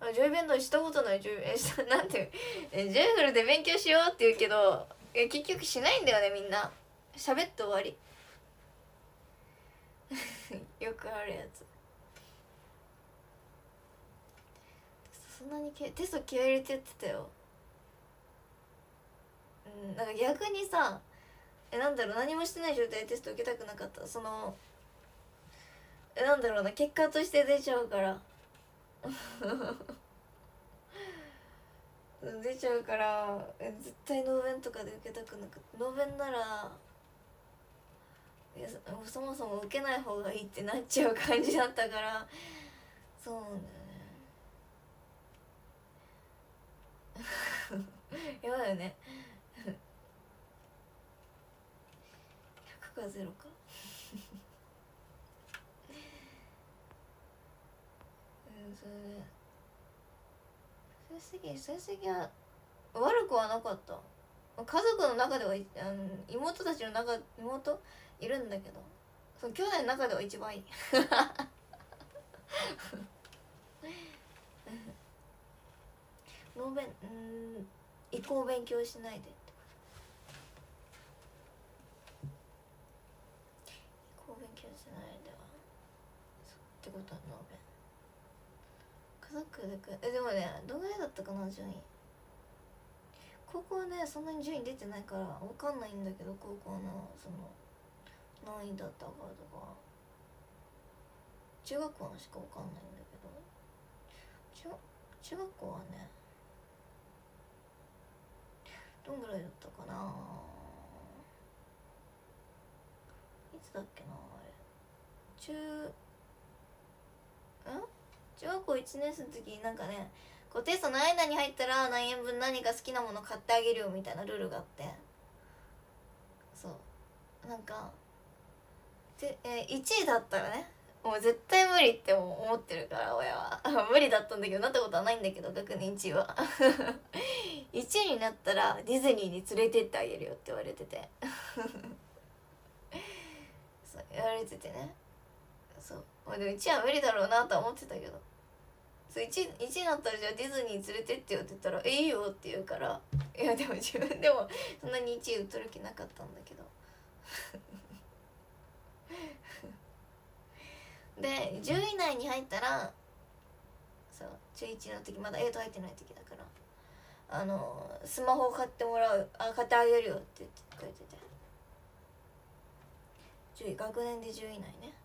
った。あジョイ弁としたことない。ジョイ えしたなんてえジョイフルで勉強しようって言うけどえ結局しないんだよねみんな。喋って終わり。よくあるやつ。そんなにテスト気合入れてやってたよ。なんか逆にさえなんだろう何もしてない状態でテスト受けたくなかった。そのえなんだろうな結果として出ちゃうから。出ちゃうからえ絶対ノーベンとかで受けたくなくノーベンならいやそそもそも受けない方がいいってなっちゃう感じだったから。そうなんだよね。やばいよね。100か。うんそれ成績成績は悪くはなかった。家族の中ではあの妹たちの中妹いるんだけど。その兄弟の中では一番いい。ノーベンうん移行勉強しないでって移行勉強しないではそうってことはノーベン家族でくえでもねどのぐらいだったかな順位。高校はねそんなに順位出てないからわかんないんだけど高校のその何位だったかとか。中学校のしかわかんないんだけど。中中学校はねどんぐらいだったかな。いつだっけなあれ。中中学校1年生の時になんかねこうテスト何位以内に入ったら何円分何か好きなもの買ってあげるよみたいなルールがあって。そう。なんかで、えー、1位だったらねもう絶対無理って思ってるから親は。無理だったんだけどなったことはないんだけど学年1位は。1位になったらディズニーに連れてってあげるよって言われてて。そう言われててね。そう。まあでも1は無理だろうなとは思ってたけど。そう 1, 1になったらじゃあディズニー連れてってよって言ったら「えいいよ」って言うから。いやでも自分でもそんなに1位取る気なかったんだけど。で10位以内に入ったらそう中1の時まだ8入ってない時だから。あのスマホを買ってもらうあ買ってあげるよって言ってくれてて。10位学年で10位以内ね。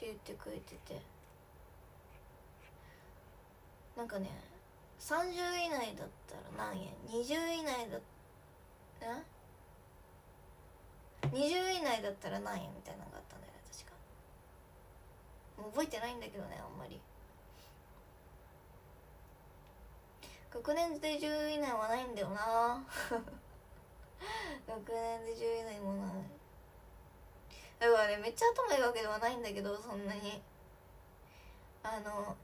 って言ってくれてて。なんかね30以内だったら何円？20以内だえ？20以内だったら何円みたいなのがあったんだよね確か。もう覚えてないんだけどねあんまり。学年で10以内はないんだよな。学年で10以内もない。だからねめっちゃ頭いいわけではないんだけどそんなに。あの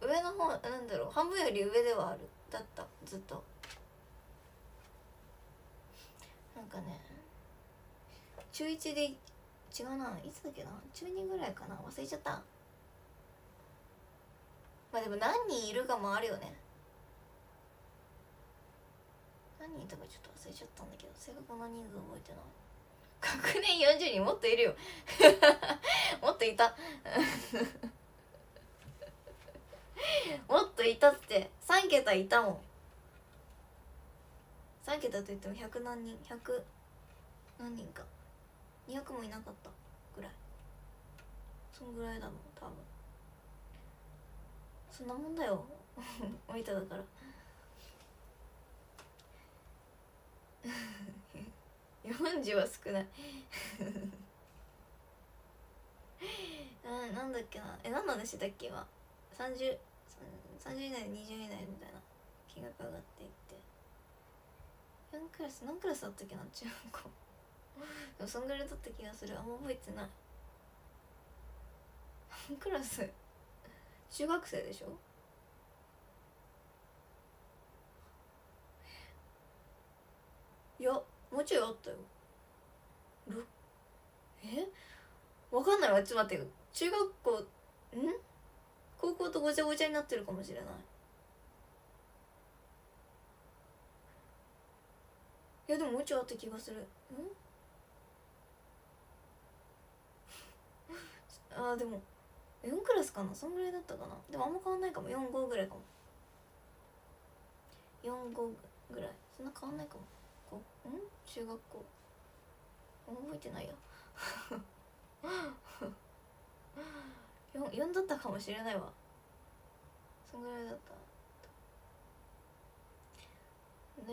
上の方なんだろう半分より上ではある。だった。ずっと。なんかね中1で違うな。いつだっけな？中2ぐらいかな？忘れちゃった。まあでも何人いるかもあるよね。何人いたかちょっと忘れちゃったんだけど正確な人数覚えてない。学年40人もっといるよ。もっといた。もっといたって。3桁いたもん。3桁といっても100何人。100何人か。200もいなかった。ぐらい。そんぐらいだもん多分。そんなもんだよ。置いただから。40は少ない。あなんだっけな。え何の話だっけ今？30, 30以内20以内みたいな。金額上がっていって。何クラス何クラスだったっけな？中学校。でもそんぐらいだった気がする。あんま覚えてない。何クラス？中学生でしょ？いやもうちょいあったよ。え？わかんない。わちょっと待ってよ。中学校ん？高校とごちゃごちゃになってるかもしれない。いやでももうちょいあった気がする。ん？あーでも4クラスかな？そんぐらいだったかな？でもあんま変わんないかも。45ぐらいかも。45ぐらい。そんな変わんないかも。中学校。覚えてないや。4, 4だったかもしれないわ。そんぐらいだった。で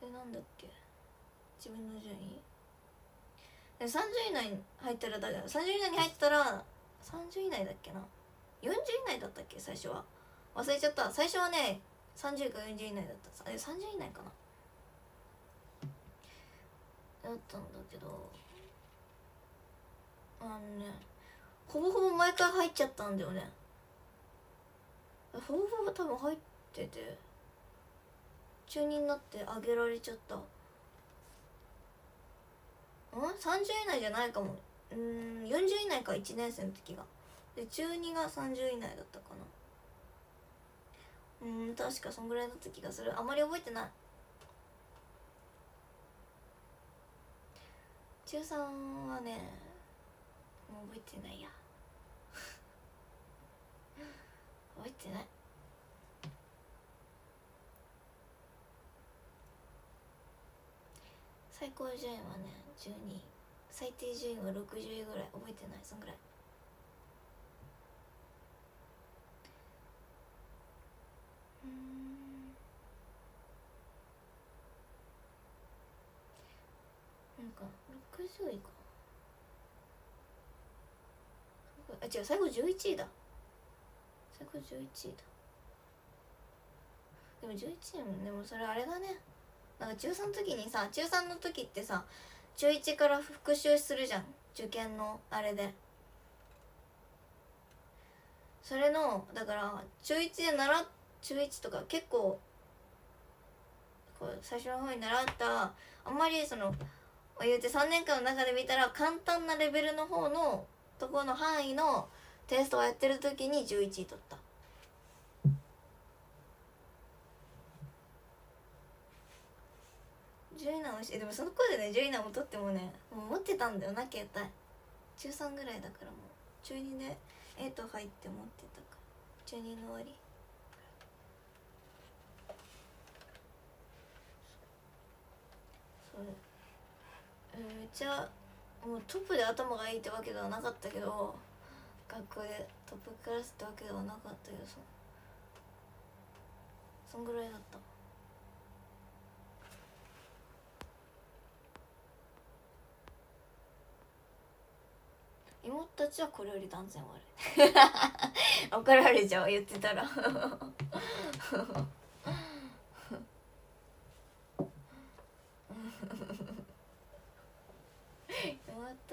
でなんだっけ。自分の順位。で30以内に入ったらだから30以内に入ったら30以内だっけな。40以内だったっけ？最初は。忘れちゃった。最初はね30か40以内だった。え30以内かな。だったんだけどあのねほぼほぼ毎回入っちゃったんだよね。ほぼほぼ多分入ってて中2になってあげられちゃった。ん？30以内じゃないかも。うん40以内か1年生の時が。で中2が30以内だったかな。うん確かそんぐらいだった気がする。あまり覚えてない。中3はねもう覚えてないや。覚えてない？最高順位はね12位。最低順位は60位ぐらい。覚えてない？そんぐらい。うんか60位か。あ違う最後11位だ。最後11位だ。でも11位でもそれあれだね。なんか中3の時にさ中3の時ってさ中1から復習するじゃん。受験のあれで。それのだから中1で習中1とか結構こう最初の方に習ったあんまりその言うて3年間の中で見たら簡単なレベルの方のところの範囲のテストをやってる時に11位取った。10位なのしでもその声でね10位なも取ってもねもう持ってたんだよな携帯。中3ぐらいだからもう。中2で8入って持ってたから。中2の終わり。そう、めっちゃもうトップで頭がいいってわけではなかったけど学校でトップクラスってわけではなかったけどそそんぐらいだった。妹たちはこれより断然悪い。怒られちゃう言ってたら。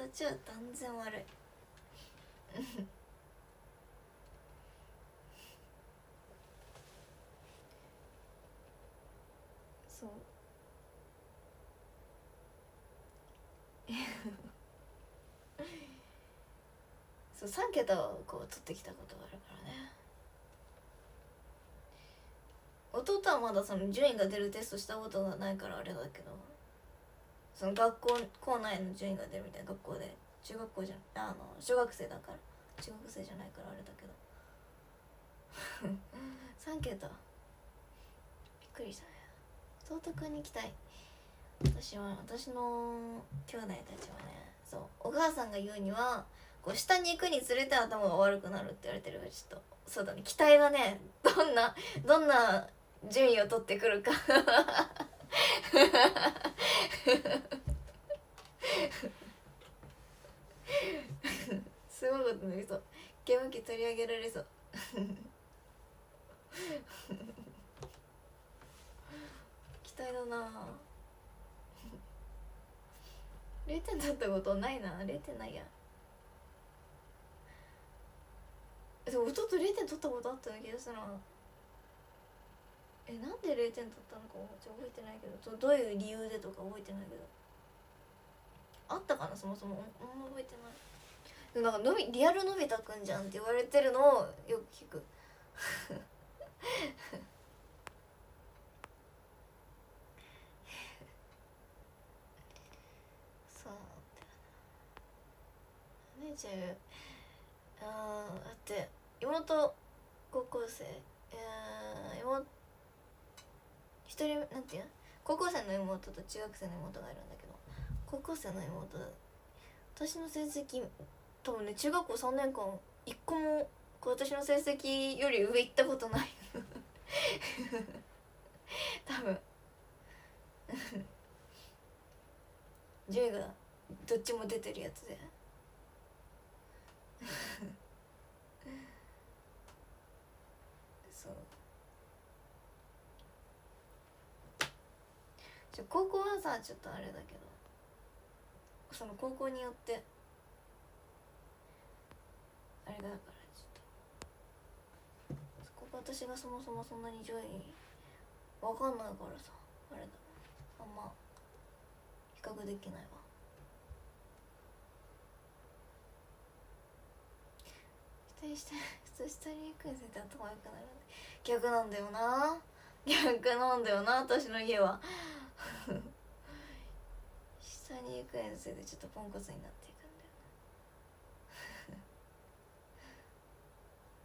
妹たちは断然悪い。そう。そう3桁をこう取ってきたことがあるからね。弟はまだその順位が出るテストしたことがないからあれだけど。その学校校内の順位が出るみたいな学校で。中学校じゃあの小学生だから。中学生じゃないからあれだけど。3桁びっくりしたね。弟くんに行きたい。私は私の兄弟たちはねそうお母さんが言うにはこう下に行くにつれて頭が悪くなるって言われてるからちょっと。そうだね。期待がねどんなどんな順位を取ってくるか。すごいことなりそう。ゲーム機取り上げられそう。期待だな。0点取ったことないな。0点ないや。でも弟0点取ったことあったような気がするな。えなんで0点取ったのかちょ覚えてないけど。どどういう理由でとか覚えてないけど。あったかなそもそも。あんま覚えてない。でもなんかのびリアルのび太くんじゃんって言われてるのをよく聞く。そうなんだよなねじゃああだって妹高校生。えー妹一人なんていう？高校生の妹と中学生の妹がいるんだけど高校生の妹私の成績多分ね中学校3年間一個も私の成績より上行ったことない。多分。順位がどっちも出てるやつでそうちょ高校はさちょっとあれだけど。その高校によって。あれだからちょっと。そこ私がそもそもそんなに上位わかんないからさ。あれだ。あんま比較できないわ。下にして 普通下に行くんですって頭良くなる逆なんだよな。逆なんだよな私の家は。下に行く遠征でちょっとポンコツになっていくんだよな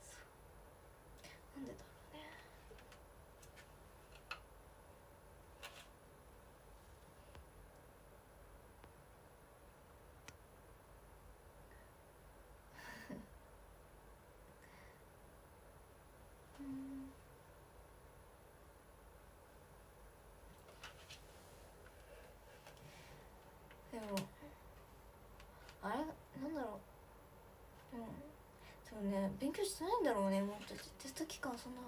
そうなんでだろうねうんでもあれなんだろううね勉強してないんだろうねもっと。テスト期間そんな。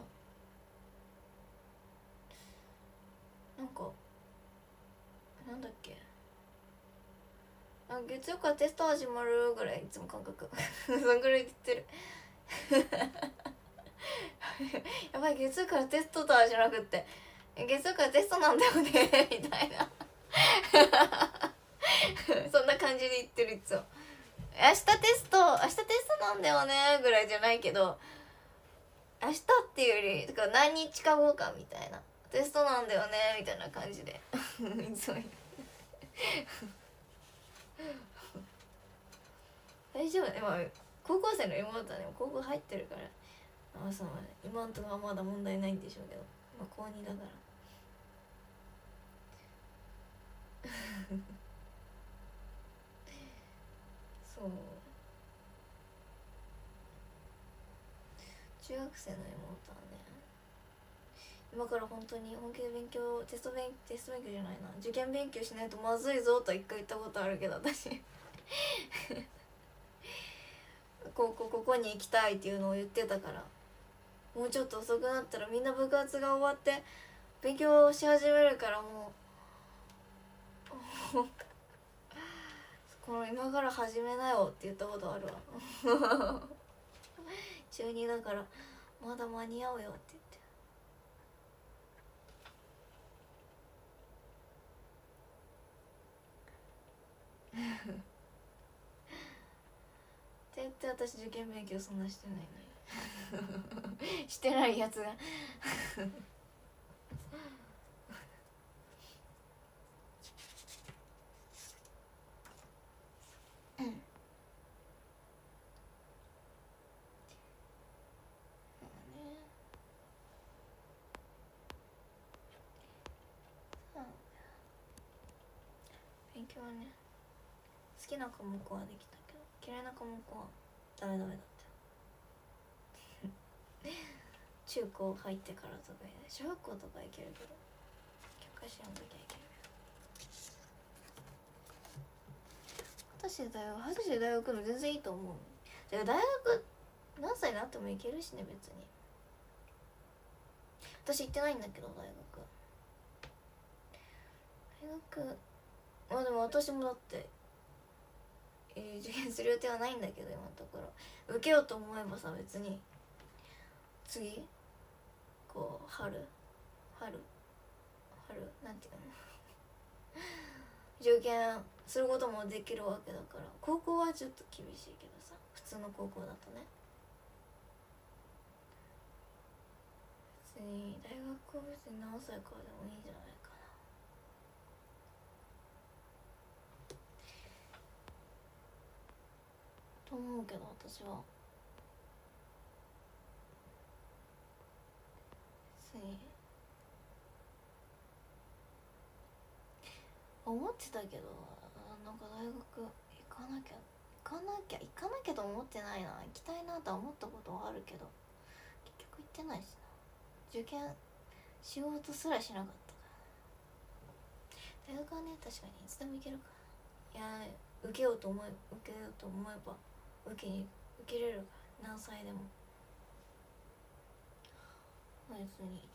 なんかなんだっけ。あ月曜からテスト始まるぐらいいつも感覚。そんぐらい言ってる。やばい月曜からテストとはじゃなくって。月曜からテストなんだよねみたいな。そんな感じで言ってるいつも。明日テスト明日テストなんだよねぐらいじゃないけど明日っていうよりか何日か後かみたいな。テストなんだよねみたいな感じで。いつも大丈夫ね。まあ高校生の妹はね高校入ってるからまあその今んとこはまだ問題ないんでしょうけどまあ高2だから。そう。中学生の妹はね。今から本当に本気で勉強テスト勉テスト勉強じゃないな。受験勉強しないとまずいぞと一回言ったことあるけど私。ここここに行きたいっていうのを言ってたから。もうちょっと遅くなったらみんな部活が終わって勉強し始めるからもう。この今から始めなよって言ったことあるわ。中2だからまだ間に合うよって言って。って言って私受験勉強そんなしてないのに。してないやつが勉強はね好きな科目はできたけど嫌いな科目はダメダメだった中高入ってからとかね小学校とか行けるけど教科書読んどきゃいける私大学私で大学の全然いいと思うだから大学何歳になっても行けるしね別に私行ってないんだけど大学大学まあでも私もだって、えー受験する予定はないんだけど今のところ。受けようと思えばさ別に。次？こう春？春？春？なんていうの？受験することもできるわけだから。高校はちょっと厳しいけどさ普通の高校だとね。別に大学は別に何歳からでもいいんじゃないかなと思うけど私は。別に思ってたけどなんか大学行かなきゃ行かなきゃ行かなきゃと思ってないな。行きたいなとは思ったことはあるけど結局行ってないしな。受験仕事すらしなかったから。大学はね確かにいつでも行けるから。いや受けようと思え受けようと思えば受けに受けれる何歳でも。別に。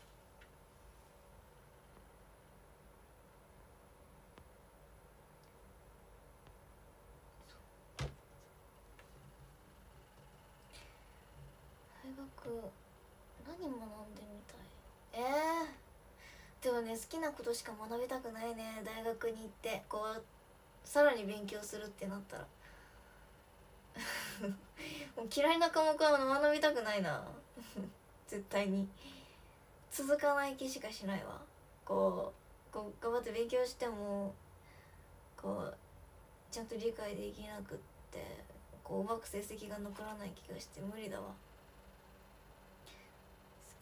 大学何学んでみたい？えー、でもね好きなことしか学びたくないね大学に行って。こうさらに勉強するってなったら。もう嫌いな科目は学びたくないな。絶対に。続かない気しかしないわ。こうこう頑張って勉強してもこうちゃんと理解できなくってこううまく成績が残らない気がして無理だわ。好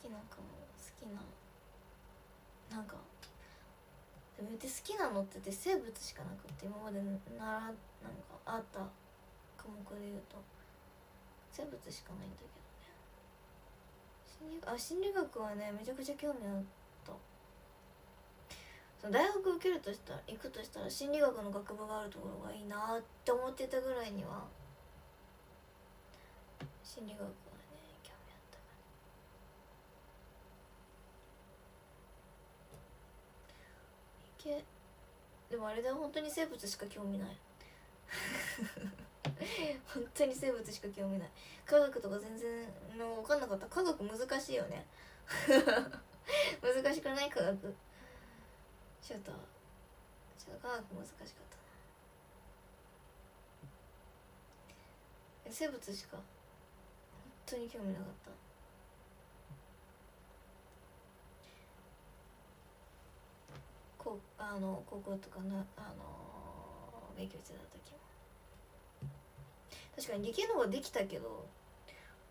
きな科目好きななんかでも言って好きなのって言って生物しかなくって今までならなんかあった科目で言うと。生物しかないんだけどね。心理あ心理学はねめちゃくちゃ興味あった。その大学受けるとしたら行くとしたら心理学の学部があるところがいいなって思ってたぐらいには心理学はね興味あったから。いけ。でもあれだよ。本当に生物しか興味ない。本当に生物しか興味ない。科学とか全然の分かんなかった。科学難しいよね。難しくない科学。ちょっとちょっと科学難しかった。な生物しか本当に興味なかった。こあの高校とかなあの勉強してた時。確かに理系の方ができたけど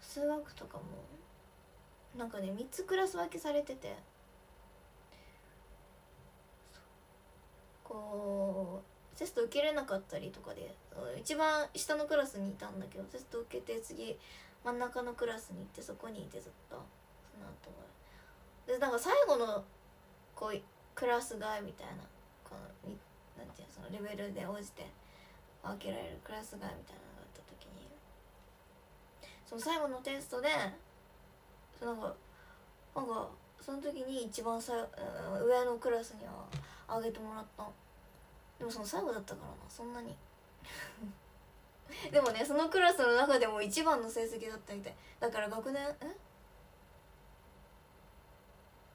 数学とかもなんかね3つクラス分けされててこうテスト受けれなかったりとかで一番下のクラスにいたんだけどテスト受けて次真ん中のクラスに行ってそこにいてずっとその後は。でなんか最後のこうクラス替えみたいなこのなんていうそのレベルで応じて分けられるクラス替えみたいな。その最後のテストでそのなんかなんかその時に一番さ上のクラスにはあげてもらった。でもその最後だったからなそんなに。でもねそのクラスの中でも一番の成績だったみたい。だから学年え？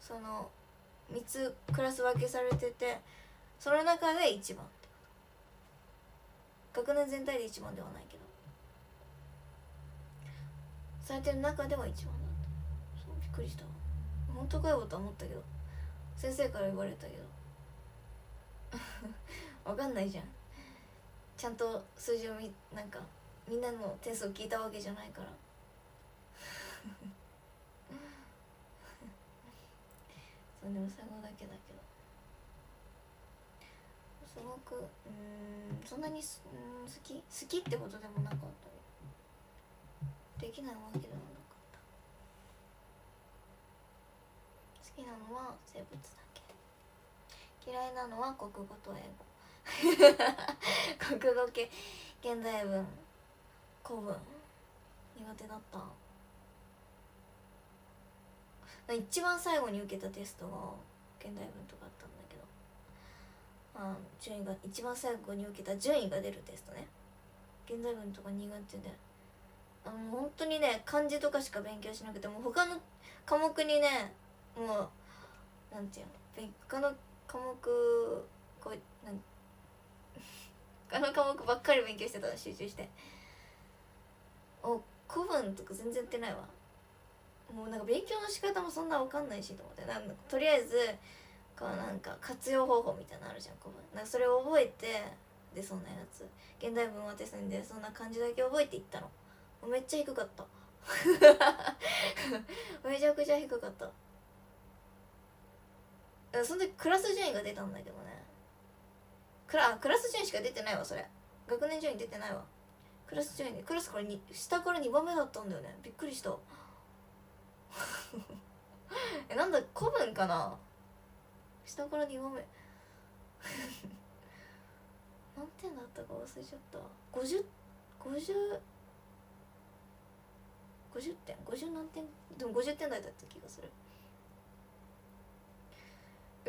その3つクラス分けされててその中で一番って学年全体で一番ではないけど。されてる中では一番だった。そうびっくりした本当かよと思ったけど。先生から言われたけど。分かんないじゃん。ちゃんと数字をみなんかみんなの点数を聞いたわけじゃないから。そうでも最後だけだけど。すごくうんそんなにうん好き？好きってことでもなかった？できないわけでもなかった好きなのは生物だけ嫌いなのは国語と英語国語系現代文古文苦手だった。一番最後に受けたテストが現代文とかあったんだけどあ順位が一番最後に受けた順位が出るテストね現代文とか苦手であの本当にね漢字とかしか勉強しなくても他の科目にねもうなんていうの他の科目こうなん他の科目ばっかり勉強してた集中して。お古文とか全然やってないわ。もうなんか勉強の仕方もそんな分かんないしと思って。なんとりあえずこうなんか活用方法みたいなのあるじゃん古文。なんかそれを覚えてでそんなやつ。現代文はテストにでそんな感じだけ覚えていったの。めっちゃ低かった。めちゃくちゃ低かった。その時クラス順位が出たんだけどね。クラクラス順位しか出てないわそれ。学年順位出てないわ。クラス順位でクラスからに下から2番目だったんだよね。びっくりした。えなんだ古文かな？下から2番目。何点だったか忘れちゃった。5050 50 50点50何点でも50点台だった気がする。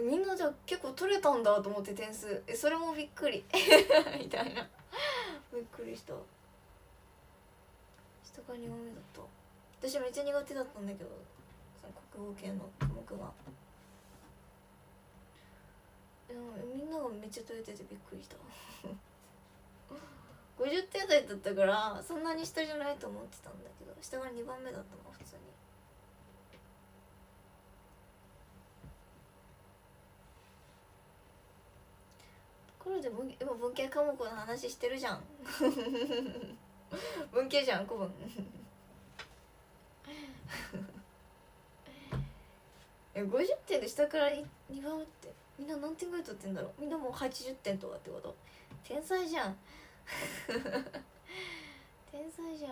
みんなじゃあ結構取れたんだと思って点数。えそれもびっくり。みたいな。びっくりした。下から2番目だった。私めっちゃ苦手だったんだけど。その国語系の科目が。でもみんながめっちゃ取れててびっくりした。50点台だったからそんなに下じゃないと思ってたんだ下から2番目だったの普通に。これで文今文系科目の話してるじゃん。文系じゃん古文。え50点で下から2番ってみんな何点ぐらい取ってんだろう？みんなもう80点とかってこと？天才じゃん。天才じゃん。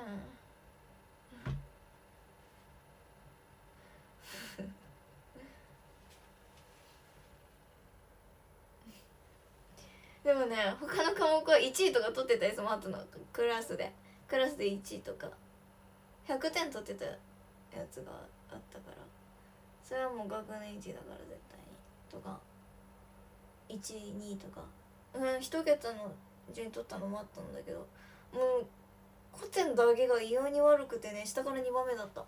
でもね他の科目は1位とか取ってたやつもあったのクラスで。クラスで1位とか。100点取ってたやつがあったから。それはもう学年1位だから絶対に。とか。1位2位とか。うん一桁の順位取ったのもあったんだけど。もう古典だけが異様に悪くてね下から2番目だった。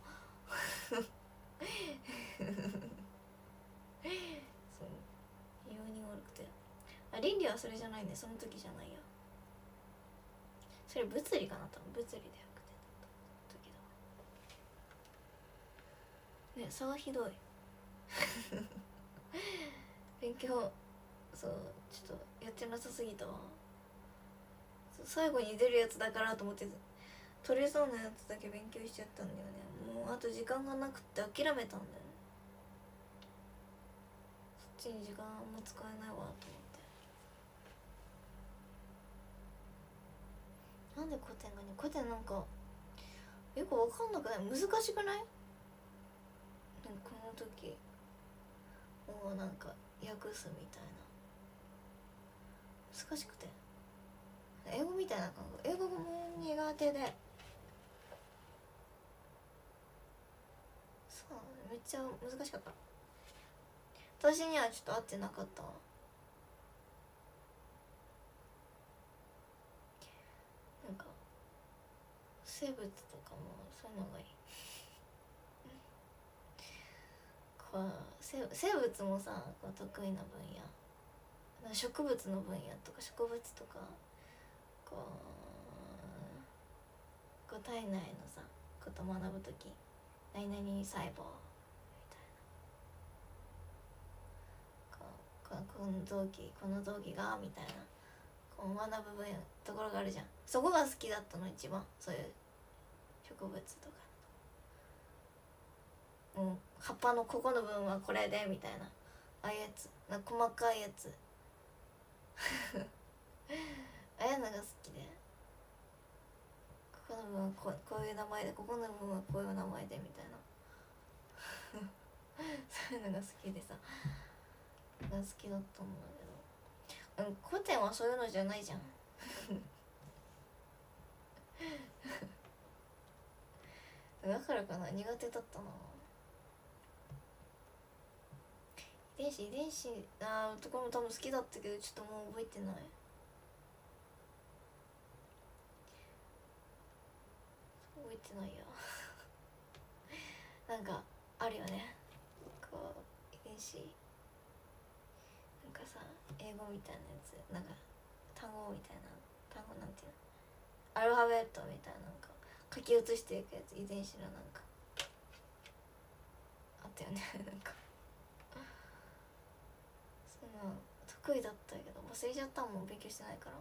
あ倫理はそれじゃないね。その時じゃないやそれ物理かな多分。物理で100点だった時だね差がひどい。勉強そうちょっとやってなさすぎたわ。最後に出るやつだからと思って取れそうなやつだけ勉強しちゃったんだよね。もうあと時間がなくって諦めたんだよね。そっちに時間も使えないわと思って。なんで古典がね古典なんかよくわかんなくない？難しくない？なんかこの時もうなんか訳すみたいな。難しくて。英語みたいな感覚。英語も苦手で。そうめっちゃ難しかった。私にはちょっと合ってなかったわなんか生物とかもそういうのがいいこう生物もさこう得意な分野植物の分野とか植物とかこうこう体内のさこと学ぶ時何々細胞みたいなこうここの臓器この臓器がみたいなこう学ぶ分野ところがあるじゃんそこが好きだったの一番そういう植物とか。うん。葉っぱのここの部分はこれでみたいな。ああいうやつ。な細かいやつ。ああいうのが好きで。ここの部分はこうこういう名前でここの部分はこういう名前でみたいな。そういうのが好きでさ。が好きだったんだけど。うん古典はそういうのじゃないじゃん。だからかな苦手だったな。遺伝子遺伝子あーところも多分好きだったけどちょっともう覚えてない。覚えてないや。なんかあるよね。こう遺伝子。なんかさ英語みたいなやつ。なんか単語みたいな。単語なんていうの？アルファベットみたいななんか。書き写していくやつ遺伝子のなんか。あったよね。なんか。そんな得意だったけど。忘れちゃったもん。勉強してないから。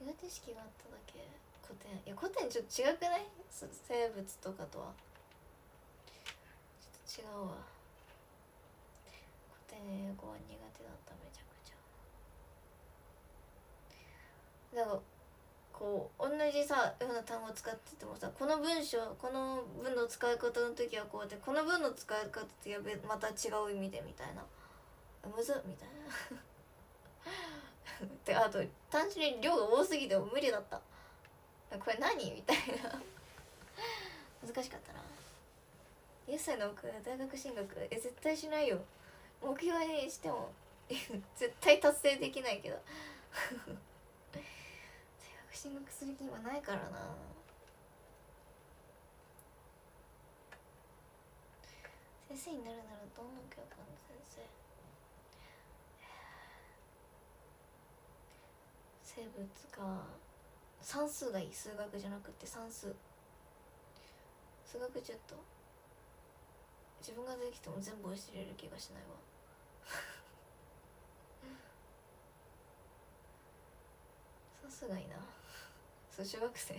苦手意識があっただけ。古典。いや古典ちょっと違くない？生物とかとは。ちょっと違うわ。古典英語は苦手だっためちゃくちゃ。だからこう同じさような単語使っててもさこの文章この文の使い方の時はこうでこの文の使い方の時は別また違う意味でみたいな。むずみたいな。であと単純に量が多すぎても無理だった。これ何？みたいな。難しかったな。10歳の奥大学進学。え絶対しないよ。目標にしても 絶対達成できないけど。大学進学する気はないからな。先生になるならどんな教科の先生。生物か。算数がいい。数学じゃなくて算数。数学ちょっと。自分ができても全部教えれる気がしないわ。算数がいいな。そう小学生。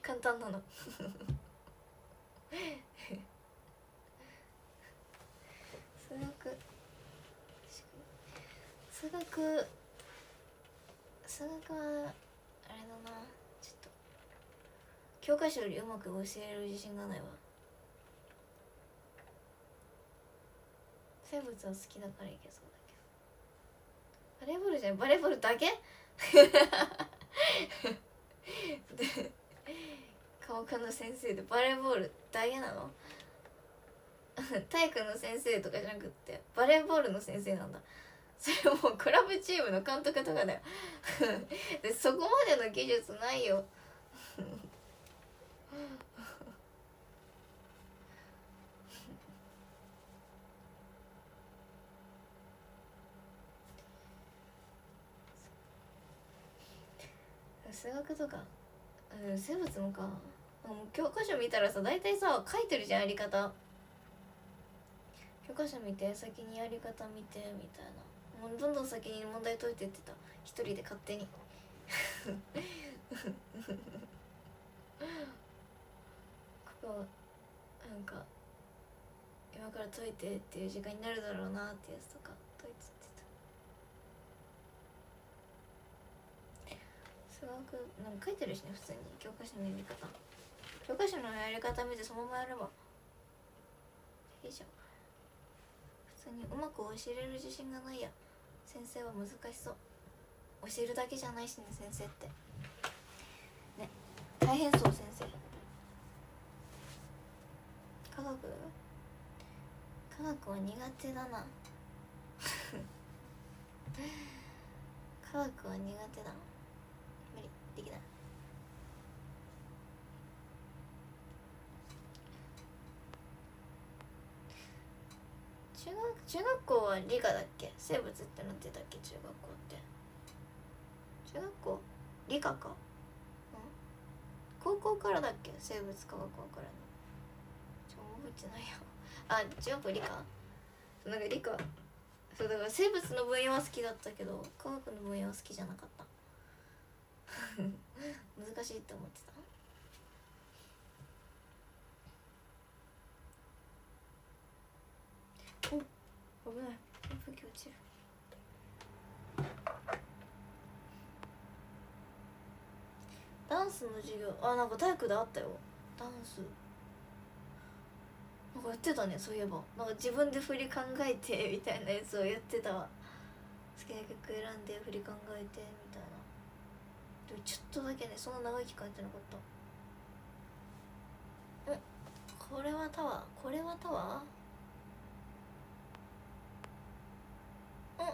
簡単なの。数学。数学。数学はあれだな。ちょっと。教科書よりうまく教える自信がないわ。生物は好きだからいけそうだけど。バレーボールじゃない。バレーボールだけ？で科の先生でバレーボールだけなの体育の先生とかじゃなくってバレーボールの先生なんだそれもうクラブチームの監督とかだよでそこまでの技術ないよ数学とか。うん生物もか。もう教科書見たらさ大体さ書いてるじゃんやり方。教科書見て先にやり方見てみたいな。もうどんどん先に問題解いてってた。一人で勝手に。ここなんか今から解いてっていう時間になるだろうなってやつとか解いてってた数学なんか書いてるしね普通に。教科書のやり方。教科書のやり方見てそのままやれば。いいじゃん普通にうまく教えれる自信がないや。先生は難しそう。教えるだけじゃないしね先生って。ね。大変そう先生。科学？科学は苦手だな。科学は苦手だ。無理できな。中学中学校は理科だっけ？生物ってなってたっけ？中学校って。中学校？理科か？うん？高校からだっけ？生物科学分からんの。ちょ覚えてないよ。あ中学校理科？なんか理科。そうだから生物の分野は好きだったけど科学の分野は好きじゃなかった。難しいって思ってた？お危ない。風機落ちる。ダンスの授業。あなんか体育であったよ。ダンス。なんかやってたねそういえば。なんか自分で振り考えてみたいなやつをやってたわ。好きな曲選んで振り考えてみたいな。でもちょっとだけねそんな長い期間やってなかった。んこれはタワー？これはタワー？うん。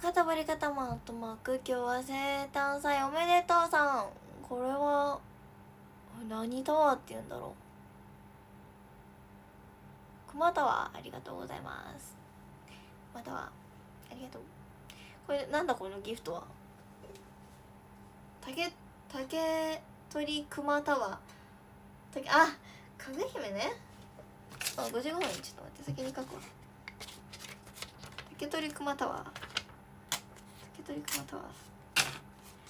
博多バリカタマンとマーク今日は生誕祭おめでとうさん。これは何タワーって言うんだろう？熊タワーありがとうございます。熊タワーありがとう。これなんだこのギフトは？竹竹取熊タワー。竹あかぐ姫ね。あ55分ちょっと待って先に書くわ。竹取熊タワー。竹取熊タワー。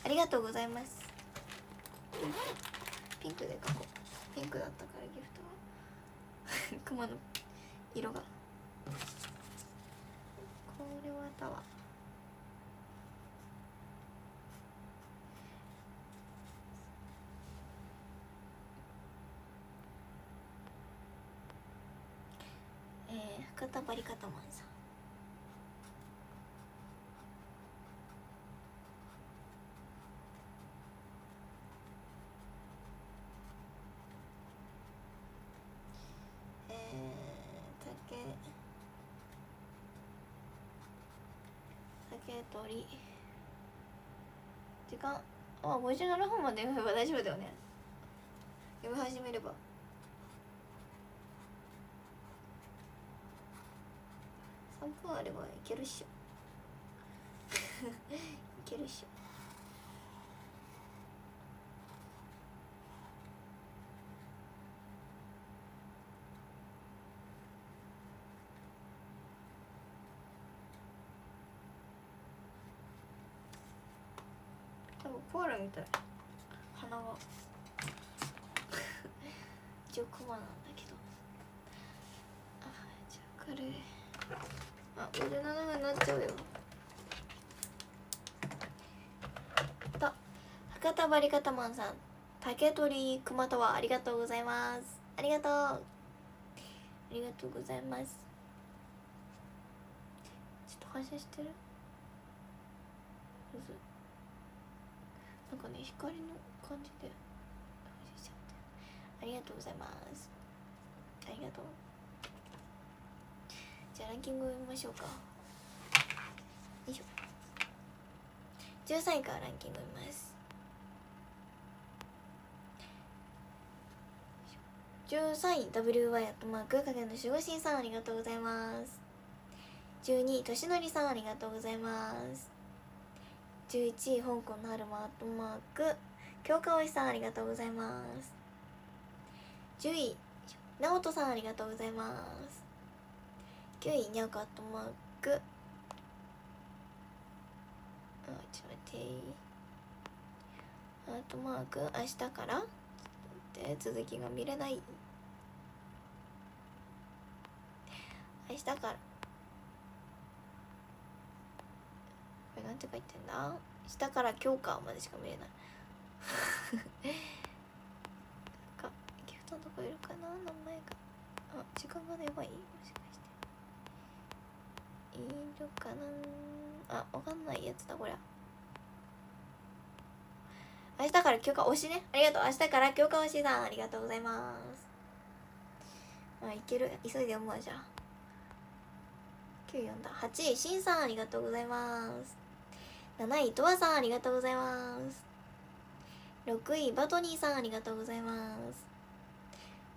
ありがとうございます。ピンクで書こう。ピンクだったからギフトは。熊の色が。これはタワー。えー、博多バリカタマンさん。えー、竹取り。時間あ57分まで読めば大丈夫だよね。読み始めれば。あればいけるっしょ。いけるっしょ。でもコアラみたい。鼻は一応クマなんだけど。あじゃあこれ。97ぐになっちゃうよ。と博多バリカタマンさん竹取熊とはありがとうございます。ありがとう。ありがとうございます。ちょっと反射してる？なんかね光の感じでありがとうございます。ありがとう。じゃあランキング読みましょうか。よいしょ。13位からランキング読みます。13位 WY アットマーク影の守護神さんありがとうございます。12位としのりさんありがとうございます。11位香港の春馬アットマーク京香おいさんありがとうございます。10位直人さんありがとうございます。9位にゃかアットマーク。あちょっと待って。アットマーク明日から。で続きが見れない。明日から。これなんて書いてんだ？明日から今日かまでしか見れない。なんかギフトのとこいるかな？名前が。あ時間がやばい。もしかいるかなあわかんないやつだこりゃ。明日から許可推しね。ありがとう明日から許可推しさん。ありがとうございます。あいける？急いで読むわじゃあ。9読んだ。8位しんさん。ありがとうございます。7位とわさん。ありがとうございます。6位バトニーさん。ありがとうございます。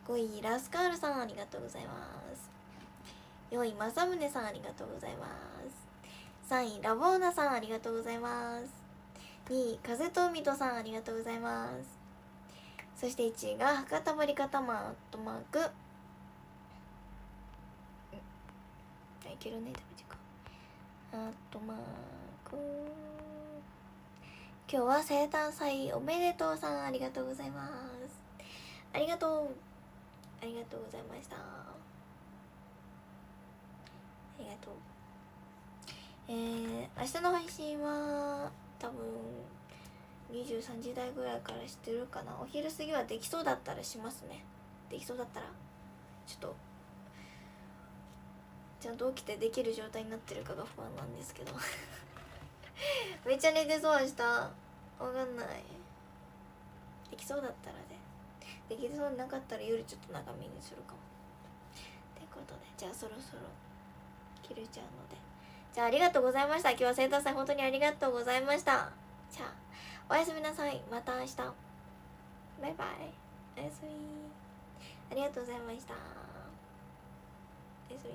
5位ラスカールさん。ありがとうございます。4位正宗さんありがとうございます。3位ラボーナさんありがとうございます。2位風と海とさんありがとうございます。そして1位が博多まり方マンアットマーク。あいけるねダメ時間アットマーク。今日は生誕祭おめでとうさんありがとうございます。ありがとう。ありがとうございました。りがとう。えー、明日の配信は多分23時台ぐらいからしてるかな。お昼過ぎはできそうだったらしますね。できそうだったら。ちょっとちゃんと起きてできる状態になってるかが不安なんですけど。めっちゃ寝てそう明日わかんない。できそうだったらねできそうになかったら夜ちょっと長めにするかも。ってことでじゃあそろそろ切れちゃうので。じゃあありがとうございました。今日は生誕祭本当にありがとうございました。じゃあおやすみなさい。また明日。バイバイ。おやすみ。ありがとうございました。おやすみ。